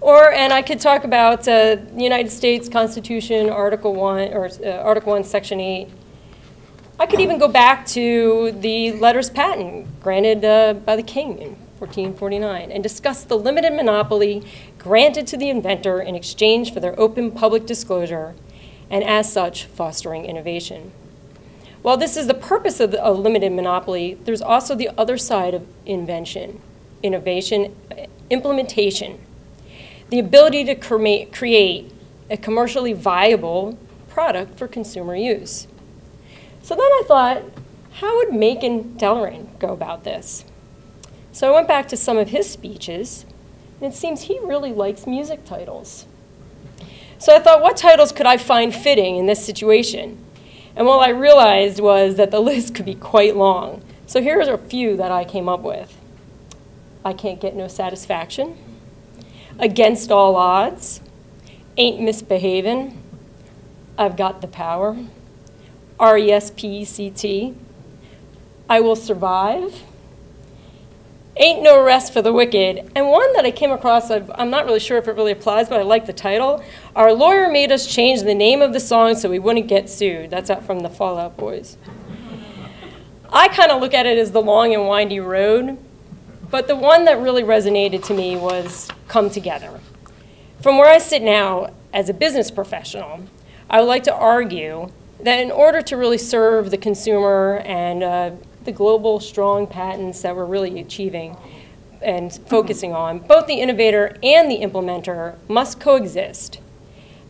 Or, and I could talk about uh, the United States Constitution, Article 1, or uh, Article 1, Section 8. I could even go back to the letters patent granted uh, by the king in 1449 and discuss the limited monopoly granted to the inventor in exchange for their open public disclosure and as such fostering innovation. While this is the purpose of a limited monopoly, there's also the other side of invention, innovation, implementation the ability to create a commercially viable product for consumer use. So then I thought, how would Makan Delrahim go about this? So I went back to some of his speeches, and it seems he really likes music titles. So I thought, what titles could I find fitting in this situation? And what I realized was that the list could be quite long. So here's a few that I came up with. I can't get no satisfaction against all odds, ain't misbehaving, I've got the power, R-E-S-P-E-C-T, I will survive, ain't no rest for the wicked, and one that I came across, i am not really sure if it really applies, but I like the title, Our Lawyer Made Us Change the Name of the Song So We Wouldn't Get Sued. That's out from the Fall Out Boys. I kind of look at it as the long and windy road, but the one that really resonated to me was come together. From where I sit now as a business professional, I would like to argue that in order to really serve the consumer and uh, the global strong patents that we're really achieving and focusing on, both the innovator and the implementer must coexist.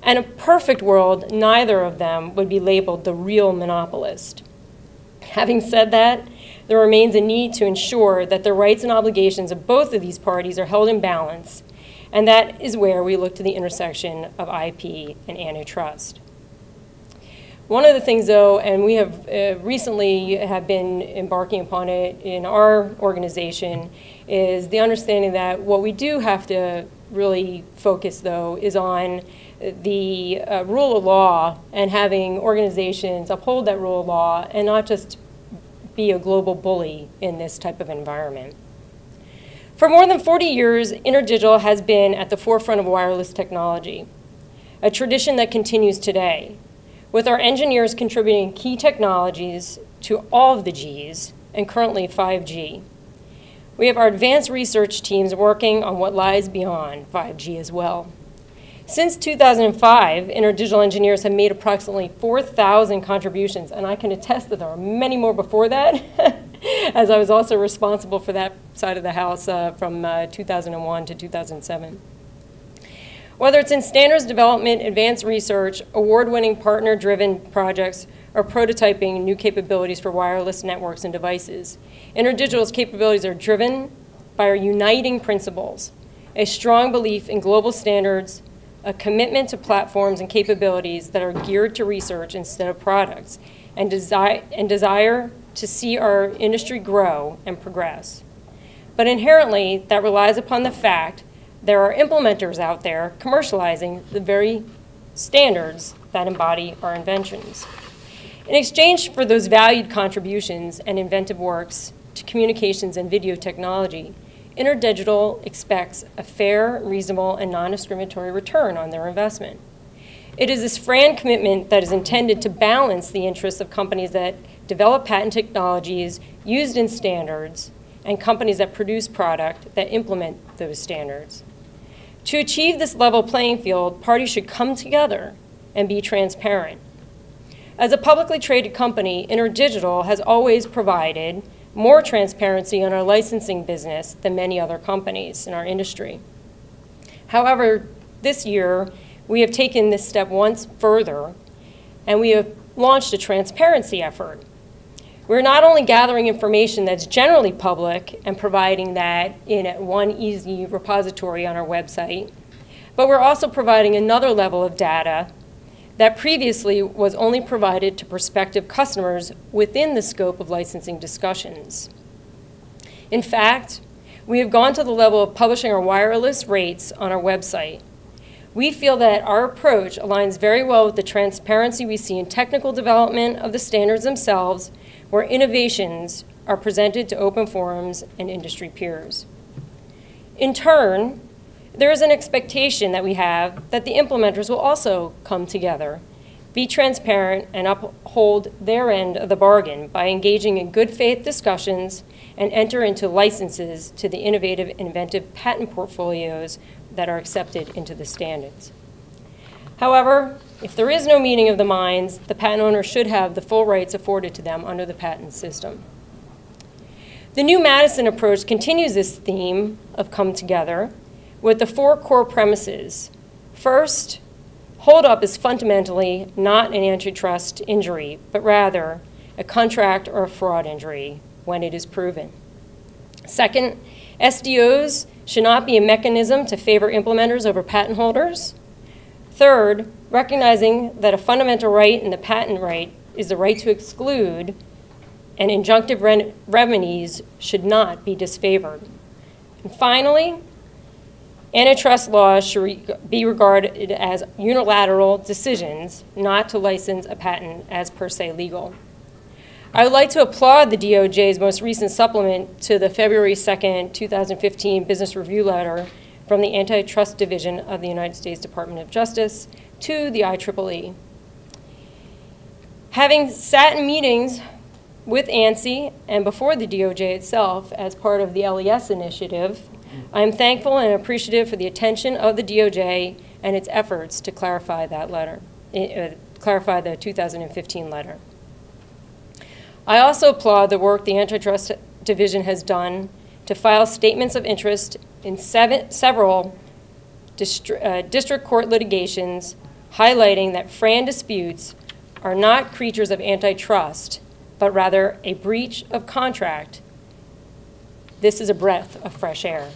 In a perfect world, neither of them would be labeled the real monopolist. Having said that, there remains a need to ensure that the rights and obligations of both of these parties are held in balance, and that is where we look to the intersection of IP and antitrust. One of the things, though, and we have uh, recently have been embarking upon it in our organization, is the understanding that what we do have to really focus, though, is on the uh, rule of law and having organizations uphold that rule of law and not just be a global bully in this type of environment. For more than 40 years, InterDigital has been at the forefront of wireless technology, a tradition that continues today, with our engineers contributing key technologies to all of the Gs, and currently 5G. We have our advanced research teams working on what lies beyond 5G as well. Since 2005, InterDigital engineers have made approximately 4,000 contributions, and I can attest that there are many more before that, as I was also responsible for that side of the house uh, from uh, 2001 to 2007. Whether it's in standards development, advanced research, award-winning partner-driven projects, or prototyping new capabilities for wireless networks and devices, InterDigital's capabilities are driven by our uniting principles, a strong belief in global standards, a commitment to platforms and capabilities that are geared to research instead of products, and, desi and desire to see our industry grow and progress. But inherently, that relies upon the fact there are implementers out there commercializing the very standards that embody our inventions. In exchange for those valued contributions and inventive works to communications and video technology, InterDigital expects a fair, reasonable, and non-discriminatory return on their investment. It is this FRAND commitment that is intended to balance the interests of companies that develop patent technologies used in standards and companies that produce product that implement those standards. To achieve this level playing field, parties should come together and be transparent. As a publicly traded company, InterDigital has always provided more transparency on our licensing business than many other companies in our industry. However, this year, we have taken this step once further, and we have launched a transparency effort. We're not only gathering information that's generally public and providing that in one easy repository on our website, but we're also providing another level of data that previously was only provided to prospective customers within the scope of licensing discussions. In fact, we have gone to the level of publishing our wireless rates on our website. We feel that our approach aligns very well with the transparency we see in technical development of the standards themselves where innovations are presented to open forums and industry peers. In turn, there is an expectation that we have that the implementers will also come together, be transparent, and uphold their end of the bargain by engaging in good faith discussions and enter into licenses to the innovative, inventive patent portfolios that are accepted into the standards. However, if there is no meeting of the minds, the patent owner should have the full rights afforded to them under the patent system. The new Madison approach continues this theme of come together with the four core premises. First, holdup is fundamentally not an antitrust injury, but rather a contract or a fraud injury when it is proven. Second, SDOs should not be a mechanism to favor implementers over patent holders. Third, recognizing that a fundamental right in the patent right is the right to exclude, and injunctive re remedies should not be disfavored. And finally, antitrust laws should be regarded as unilateral decisions not to license a patent as per se legal. I would like to applaud the DOJ's most recent supplement to the February 2nd, 2015 Business Review Letter from the Antitrust Division of the United States Department of Justice to the IEEE. Having sat in meetings with ANSI and before the DOJ itself as part of the LES initiative, I am thankful and appreciative for the attention of the DOJ and its efforts to clarify that letter, uh, clarify the 2015 letter. I also applaud the work the Antitrust Division has done to file statements of interest in seven, several distri uh, district court litigations highlighting that FRAND disputes are not creatures of antitrust, but rather a breach of contract. This is a breath of fresh air.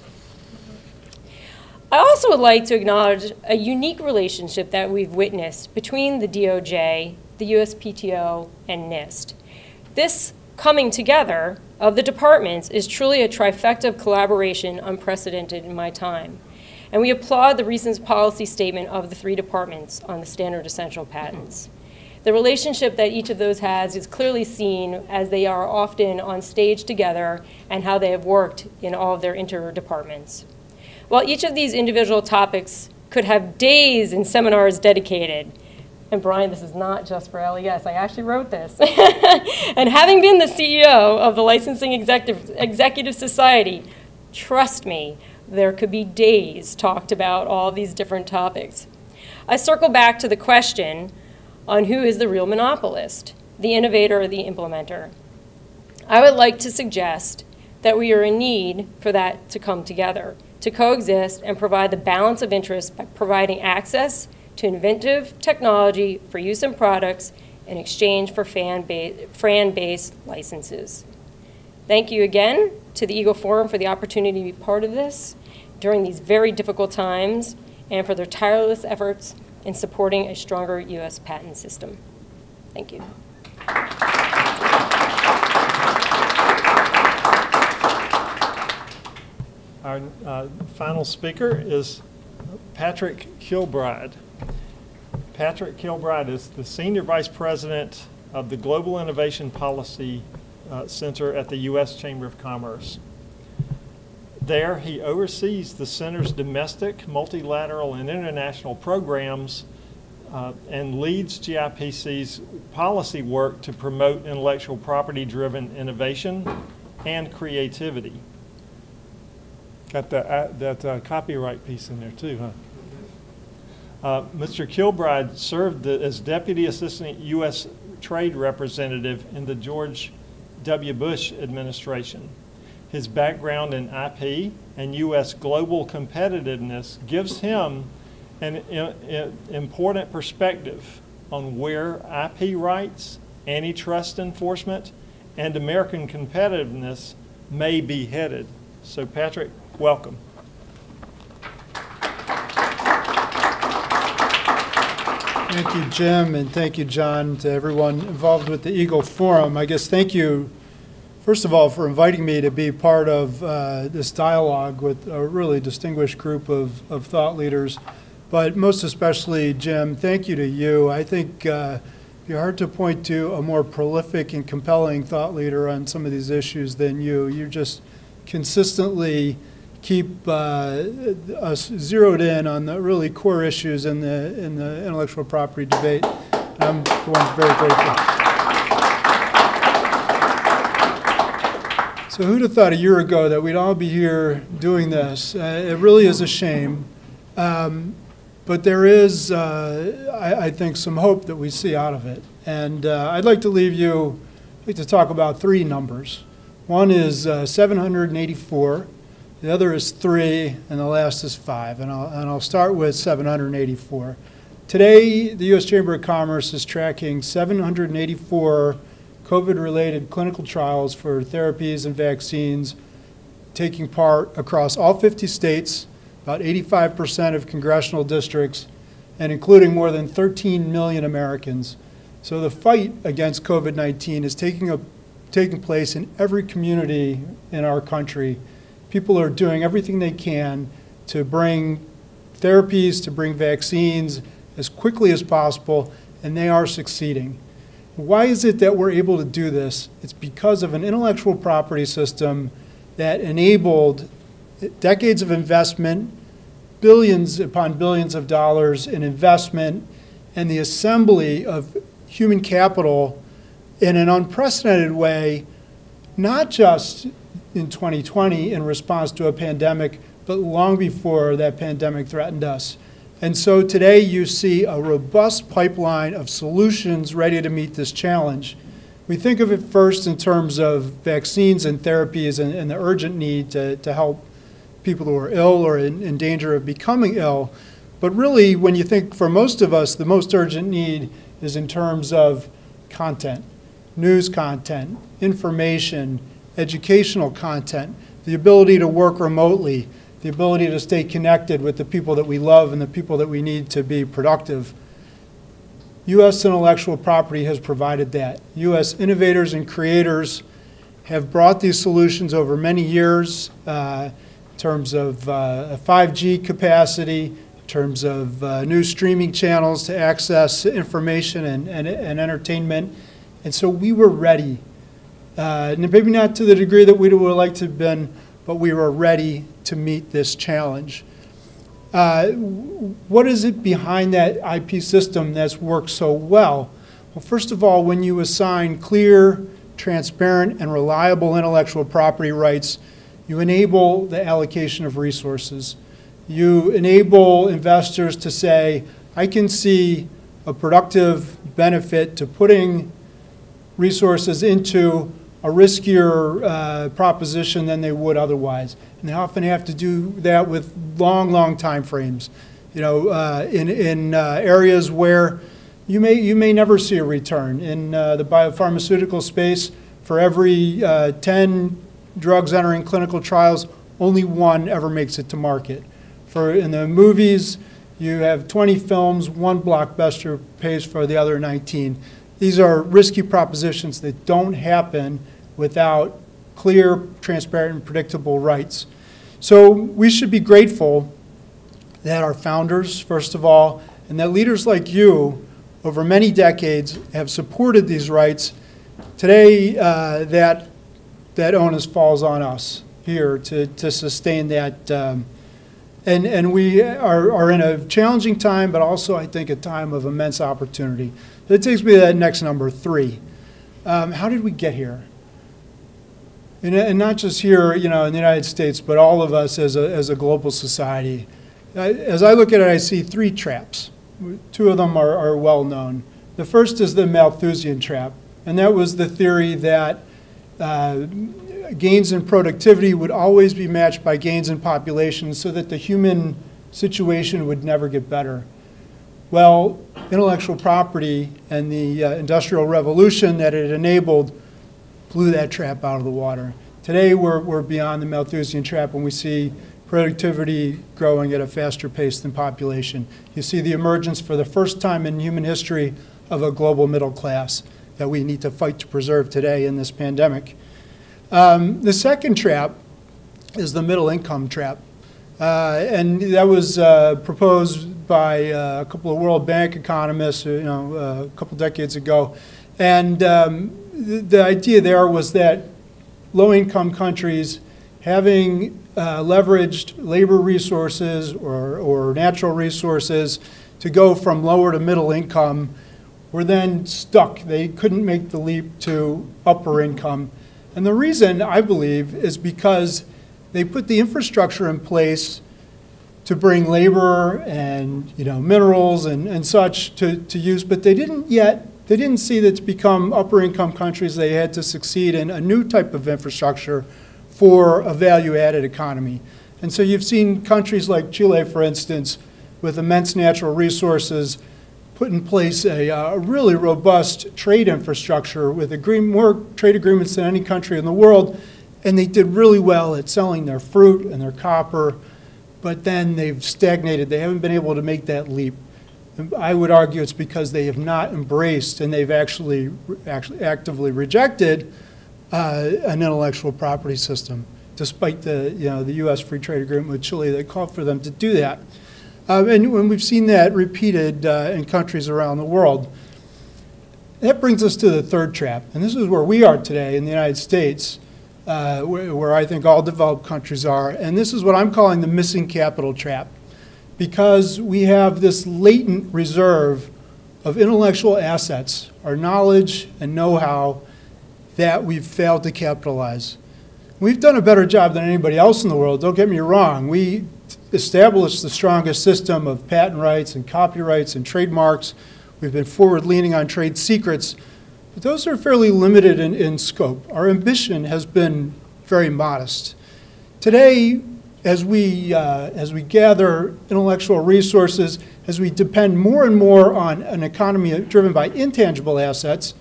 I also would like to acknowledge a unique relationship that we've witnessed between the DOJ, the USPTO, and NIST. This coming together of the departments is truly a trifecta of collaboration unprecedented in my time. And we applaud the recent policy statement of the three departments on the standard essential patents. The relationship that each of those has is clearly seen as they are often on stage together and how they have worked in all of their interdepartments. While each of these individual topics could have days and seminars dedicated, and Brian, this is not just for LES, I actually wrote this. and having been the CEO of the Licensing Executive, Executive Society, trust me, there could be days talked about all these different topics. I circle back to the question on who is the real monopolist, the innovator or the implementer. I would like to suggest that we are in need for that to come together, to coexist and provide the balance of interest by providing access to inventive technology for use in products in exchange for FRAND-based licenses. Thank you again to the Eagle Forum for the opportunity to be part of this during these very difficult times and for their tireless efforts in supporting a stronger U.S. patent system. Thank you. Our uh, final speaker is Patrick Kilbride. Patrick Kilbride is the Senior Vice President of the Global Innovation Policy uh, Center at the U.S. Chamber of Commerce. There, he oversees the center's domestic, multilateral, and international programs uh, and leads GIPC's policy work to promote intellectual property-driven innovation and creativity. Got that, uh, that uh, copyright piece in there too, huh? Uh, Mr. Kilbride served the, as Deputy Assistant U.S. Trade Representative in the George W. Bush administration. His background in IP and U.S. global competitiveness gives him an, an important perspective on where IP rights, antitrust enforcement, and American competitiveness may be headed. So, Patrick, welcome. Thank you, Jim, and thank you, John, to everyone involved with the Eagle Forum. I guess thank you first of all, for inviting me to be part of uh, this dialogue with a really distinguished group of, of thought leaders. But most especially, Jim, thank you to you. I think uh, it'd be hard to point to a more prolific and compelling thought leader on some of these issues than you. You just consistently keep uh, us zeroed in on the really core issues in the, in the intellectual property debate. I'm very grateful. So who'd have thought a year ago that we'd all be here doing this? Uh, it really is a shame. Um, but there is, uh, I, I, think, some hope that we see out of it. And uh, I'd like to leave you, I'd like to talk about three numbers. One is uh, 784, the other is three, and the last is five. And I'll, and I'll start with 784. Today, the U.S. Chamber of Commerce is tracking 784 COVID-related clinical trials for therapies and vaccines taking part across all 50 states, about 85% of congressional districts, and including more than 13 million Americans. So the fight against COVID-19 is taking, a, taking place in every community in our country. People are doing everything they can to bring therapies, to bring vaccines as quickly as possible, and they are succeeding. Why is it that we're able to do this? It's because of an intellectual property system that enabled decades of investment, billions upon billions of dollars in investment, and the assembly of human capital in an unprecedented way, not just in 2020 in response to a pandemic, but long before that pandemic threatened us. And so today you see a robust pipeline of solutions ready to meet this challenge. We think of it first in terms of vaccines and therapies and, and the urgent need to, to help people who are ill or in, in danger of becoming ill. But really, when you think for most of us, the most urgent need is in terms of content, news content, information, educational content, the ability to work remotely, the ability to stay connected with the people that we love and the people that we need to be productive. U.S. intellectual property has provided that. U.S. innovators and creators have brought these solutions over many years uh, in terms of uh, 5G capacity, in terms of uh, new streaming channels to access information and, and, and entertainment. And so we were ready. Uh, maybe not to the degree that we would have liked to have been, but we were ready to meet this challenge. Uh, what is it behind that IP system that's worked so well? Well, first of all, when you assign clear, transparent, and reliable intellectual property rights, you enable the allocation of resources. You enable investors to say, I can see a productive benefit to putting resources into a riskier uh, proposition than they would otherwise. And they often have to do that with long, long time frames. You know, uh, in, in uh, areas where you may, you may never see a return. In uh, the biopharmaceutical space, for every uh, 10 drugs entering clinical trials, only one ever makes it to market. For in the movies, you have 20 films, one blockbuster pays for the other 19. These are risky propositions that don't happen without clear, transparent, and predictable rights. So we should be grateful that our founders, first of all, and that leaders like you over many decades have supported these rights. Today, uh, that, that onus falls on us here to, to sustain that. Um, and, and we are, are in a challenging time, but also, I think, a time of immense opportunity. That takes me to that next number, three. Um, how did we get here? And, and not just here, you know, in the United States, but all of us as a, as a global society. I, as I look at it, I see three traps. Two of them are, are well known. The first is the Malthusian trap, and that was the theory that uh, gains in productivity would always be matched by gains in population so that the human situation would never get better. Well, intellectual property and the uh, industrial revolution that it enabled blew that trap out of the water. Today, we're, we're beyond the Malthusian trap when we see productivity growing at a faster pace than population. You see the emergence for the first time in human history of a global middle class that we need to fight to preserve today in this pandemic. Um, the second trap is the middle income trap. Uh, and that was uh, proposed by uh, a couple of World Bank economists, you know, uh, a couple decades ago. And um, the, idea there was that low-income countries having uh, leveraged labor resources or, or natural resources to go from lower to middle income were then stuck. They couldn't make the leap to upper income. And the reason, I believe, is because they put the infrastructure in place to bring labor and you know minerals and, and such to, to use, but they didn't yet they didn't see that to become upper income countries, they had to succeed in a new type of infrastructure for a value added economy. And so you've seen countries like Chile, for instance, with immense natural resources, put in place a, uh, really robust trade infrastructure with agree- more trade agreements than any country in the world. And they did really well at selling their fruit and their copper, but then they've stagnated. They haven't been able to make that leap. I would argue it's because they have not embraced and they've actually, actually actively rejected uh, an intellectual property system, despite the, you know, the U.S. free trade agreement with Chile that called for them to do that. Um, and when we've seen that repeated uh, in countries around the world, that brings us to the third trap. And this is where we are today in the United States, uh, where, where I think all developed countries are. And this is what I'm calling the missing capital trap because we have this latent reserve of intellectual assets, our knowledge and know-how that we've failed to capitalize. We've done a better job than anybody else in the world, don't get me wrong. We established the strongest system of patent rights and copyrights and trademarks. We've been forward-leaning on trade secrets, but those are fairly limited in, in scope. Our ambition has been very modest. Today, as we, uh, as we gather intellectual resources, as we depend more and more on an economy driven by intangible assets,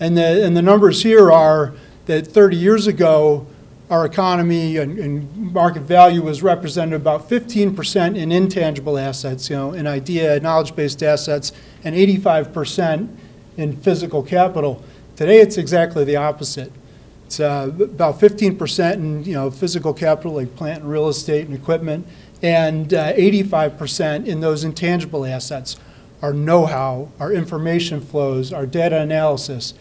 and the, and the numbers here are that 30 years ago, our economy and, and market value was represented about 15% in intangible assets, you know, in idea, knowledge-based assets, and 85% in physical capital. Today, it's exactly the opposite. It's uh, about 15% in you know physical capital like plant and real estate and equipment, and uh, 85% in those intangible assets, our know-how, our information flows, our data analysis.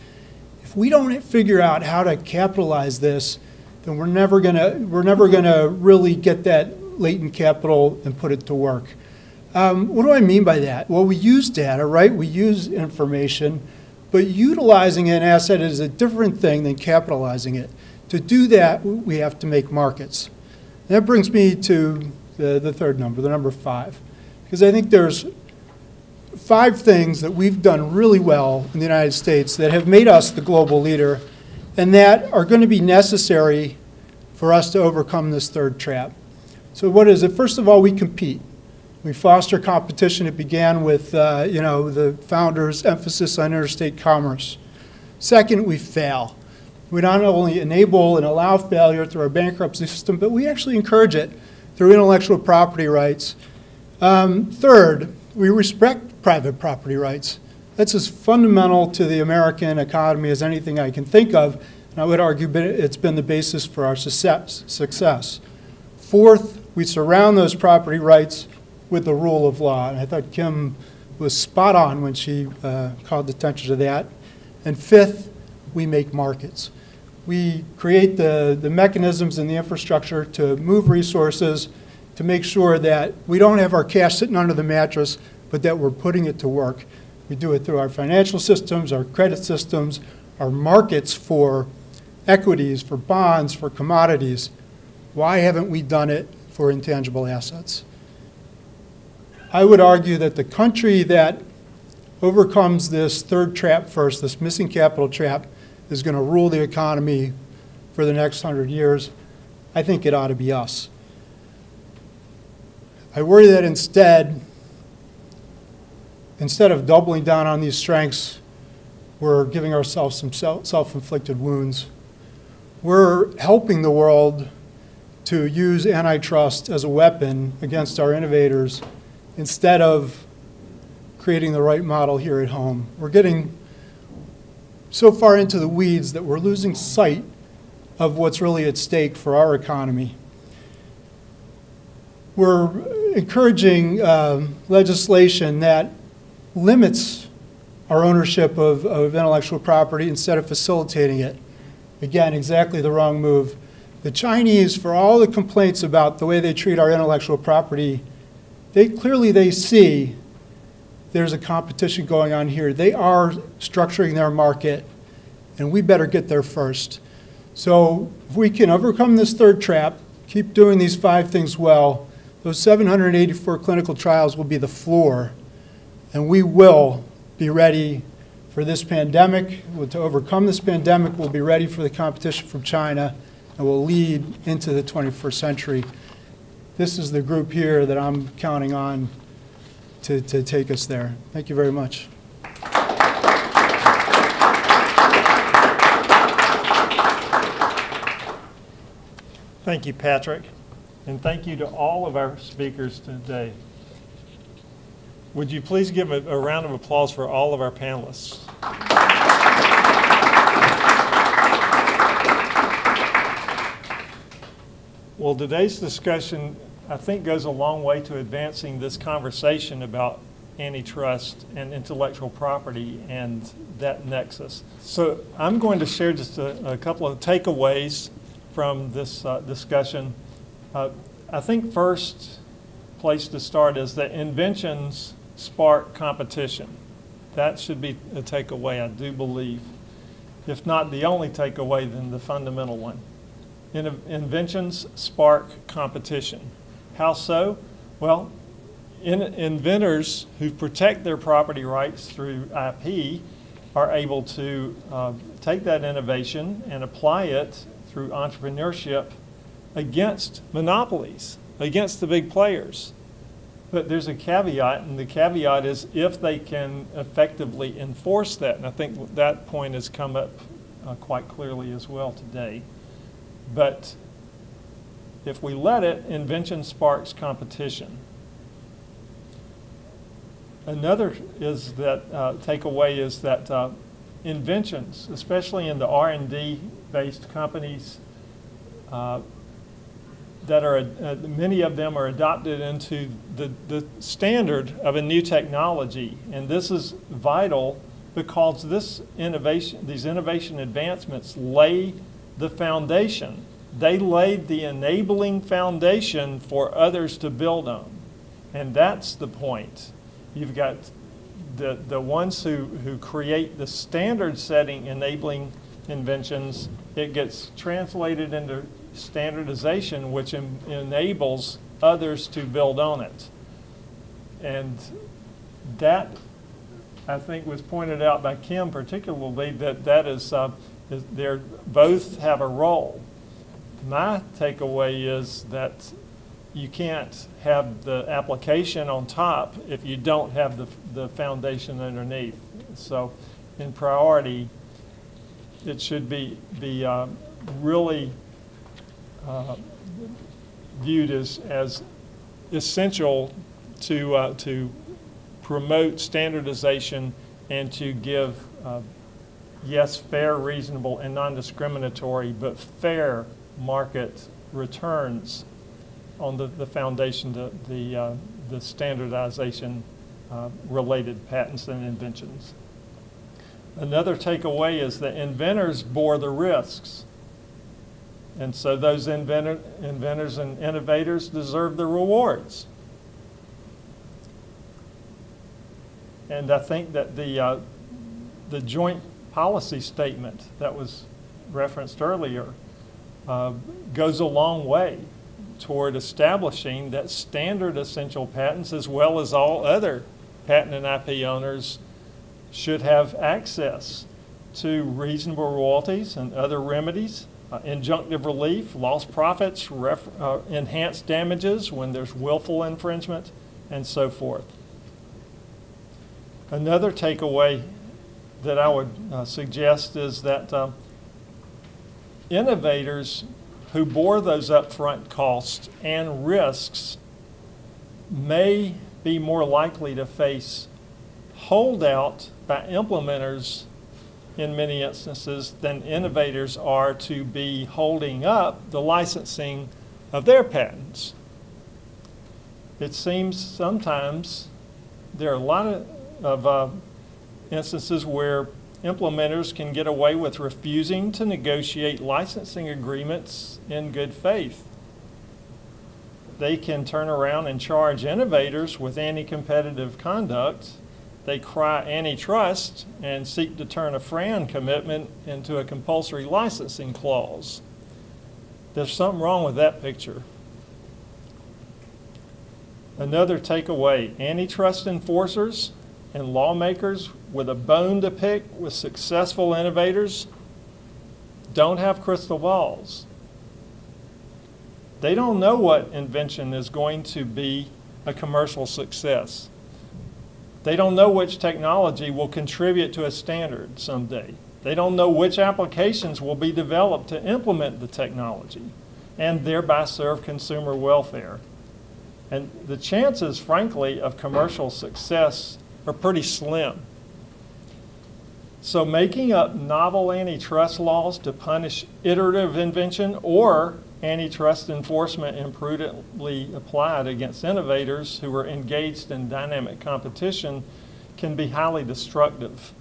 If we don't figure out how to capitalize this, then we're never gonna, we're never gonna really get that latent capital and put it to work. Um, what do I mean by that? Well, we use data, right? We use information, but utilizing an asset is a different thing than capitalizing it. To do that, we have to make markets. And that brings me to the, the third number, the number five. Because I think there's five things that we've done really well in the United States that have made us the global leader and that are going to be necessary for us to overcome this third trap. So what is it? First of all, we compete. We foster competition. It began with, uh, you know, the founders' emphasis on interstate commerce. Second, we fail. We not only enable and allow failure through our bankruptcy system, but we actually encourage it through intellectual property rights. Um, third, we respect private property rights. That's as fundamental to the American economy as anything I can think of, and I would argue it's been the basis for our success. success. Fourth, we surround those property rights with the rule of law, and I thought Kim was spot on when she uh, called attention to that. And fifth, we make markets. We create the, the mechanisms and the infrastructure to move resources to make sure that we don't have our cash sitting under the mattress, but that we're putting it to work. We do it through our financial systems, our credit systems, our markets for equities, for bonds, for commodities. Why haven't we done it for intangible assets? I would argue that the country that overcomes this third trap first, this missing capital trap, is going to rule the economy for the next hundred years. I think it ought to be us. I worry that instead, instead of doubling down on these strengths, we're giving ourselves some self-inflicted wounds. We're helping the world to use antitrust as a weapon against our innovators instead of creating the right model here at home. We're getting so far into the weeds that we're losing sight of what's really at stake for our economy. We're encouraging um, legislation that limits our ownership of, of intellectual property instead of facilitating it. Again, exactly the wrong move. The Chinese, for all the complaints about the way they treat our intellectual property, they clearly they see there's a competition going on here. They are structuring their market, and we better get there first. So if we can overcome this third trap, keep doing these five things well, those 784 clinical trials will be the floor and we will be ready for this pandemic. To overcome this pandemic, we'll be ready for the competition from China, and we'll lead into the 21st century. This is the group here that I'm counting on to, to take us there. Thank you very much. Thank you, Patrick. And thank you to all of our speakers today. Would you please give a, a round of applause for all of our panelists? Well, today's discussion, I think, goes a long way to advancing this conversation about antitrust and intellectual property and that nexus. So I'm going to share just a, a couple of takeaways from this uh, discussion. Uh, I think first place to start is that inventions spark competition. That should be a takeaway, I do believe. If not the only takeaway, then the fundamental one. In inventions spark competition. How so? Well, in inventors who protect their property rights through IP are able to uh, take that innovation and apply it through entrepreneurship against monopolies, against the big players. But there's a caveat, and the caveat is if they can effectively enforce that. And I think that point has come up uh, quite clearly as well today. But if we let it, invention sparks competition. Another is that uh, takeaway is that uh, inventions, especially in the R&D based companies, uh, that are, uh, many of them are adopted into the, the standard of a new technology. And this is vital because this innovation, these innovation advancements lay the foundation. They laid the enabling foundation for others to build on. And that's the point. You've got the, the ones who, who create the standard setting enabling inventions, it gets translated into standardization, which en- enables others to build on it. And that, I think, was pointed out by Kim particularly, that that is, uh, is- they're, both have a role. My takeaway is that you can't have the application on top if you don't have the, the foundation underneath. So in priority, it should be, be uh, really uh, viewed as, as essential to, uh, to promote standardization and to give, uh, yes, fair, reasonable, and non-discriminatory, but fair market returns on the, the foundation, the, the, uh, the standardization uh, related patents and inventions. Another takeaway is that inventors bore the risks. And so those inventor, inventors and innovators deserve the rewards. And I think that the, uh, the joint policy statement that was referenced earlier uh, goes a long way toward establishing that standard essential patents, as well as all other patent and IP owners, should have access to reasonable royalties and other remedies, uh, injunctive relief, lost profits, uh, enhanced damages when there's willful infringement, and so forth. Another takeaway that I would uh, suggest is that um, innovators who bore those upfront costs and risks may be more likely to face holdout by implementers in many instances than innovators are to be holding up the licensing of their patents. It seems sometimes there are a lot of, of uh, instances where implementers can get away with refusing to negotiate licensing agreements in good faith. They can turn around and charge innovators with anti-competitive conduct. They cry antitrust and seek to turn a FRAND commitment into a compulsory licensing clause. There's something wrong with that picture. Another takeaway, antitrust enforcers and lawmakers with a bone to pick with successful innovators don't have crystal balls. They don't know what invention is going to be a commercial success. They don't know which technology will contribute to a standard someday. They don't know which applications will be developed to implement the technology and thereby serve consumer welfare. And the chances, frankly, of commercial success are pretty slim. So making up novel antitrust laws to punish iterative invention or antitrust enforcement imprudently applied against innovators who are engaged in dynamic competition can be highly destructive.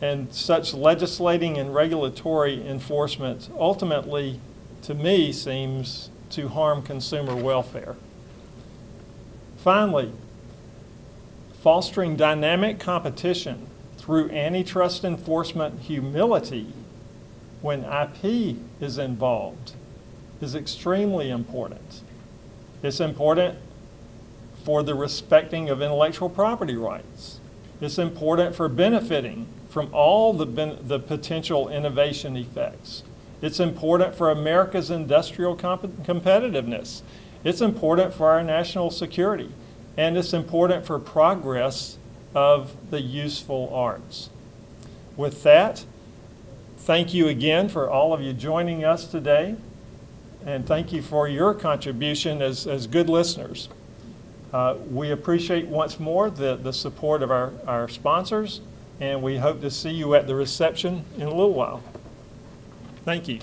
And such legislating and regulatory enforcement ultimately, to me, seems to harm consumer welfare. Finally, fostering dynamic competition through antitrust enforcement humility when IP is involved is extremely important. It's important for the respecting of intellectual property rights. It's important for benefiting from all the, the potential innovation effects. It's important for America's industrial comp- competitiveness. It's important for our national security. And it's important for progress of the useful arts. With that, thank you again for all of you joining us today. And thank you for your contribution as, as good listeners. Uh, we appreciate once more the, the support of our, our sponsors, and we hope to see you at the reception in a little while. Thank you.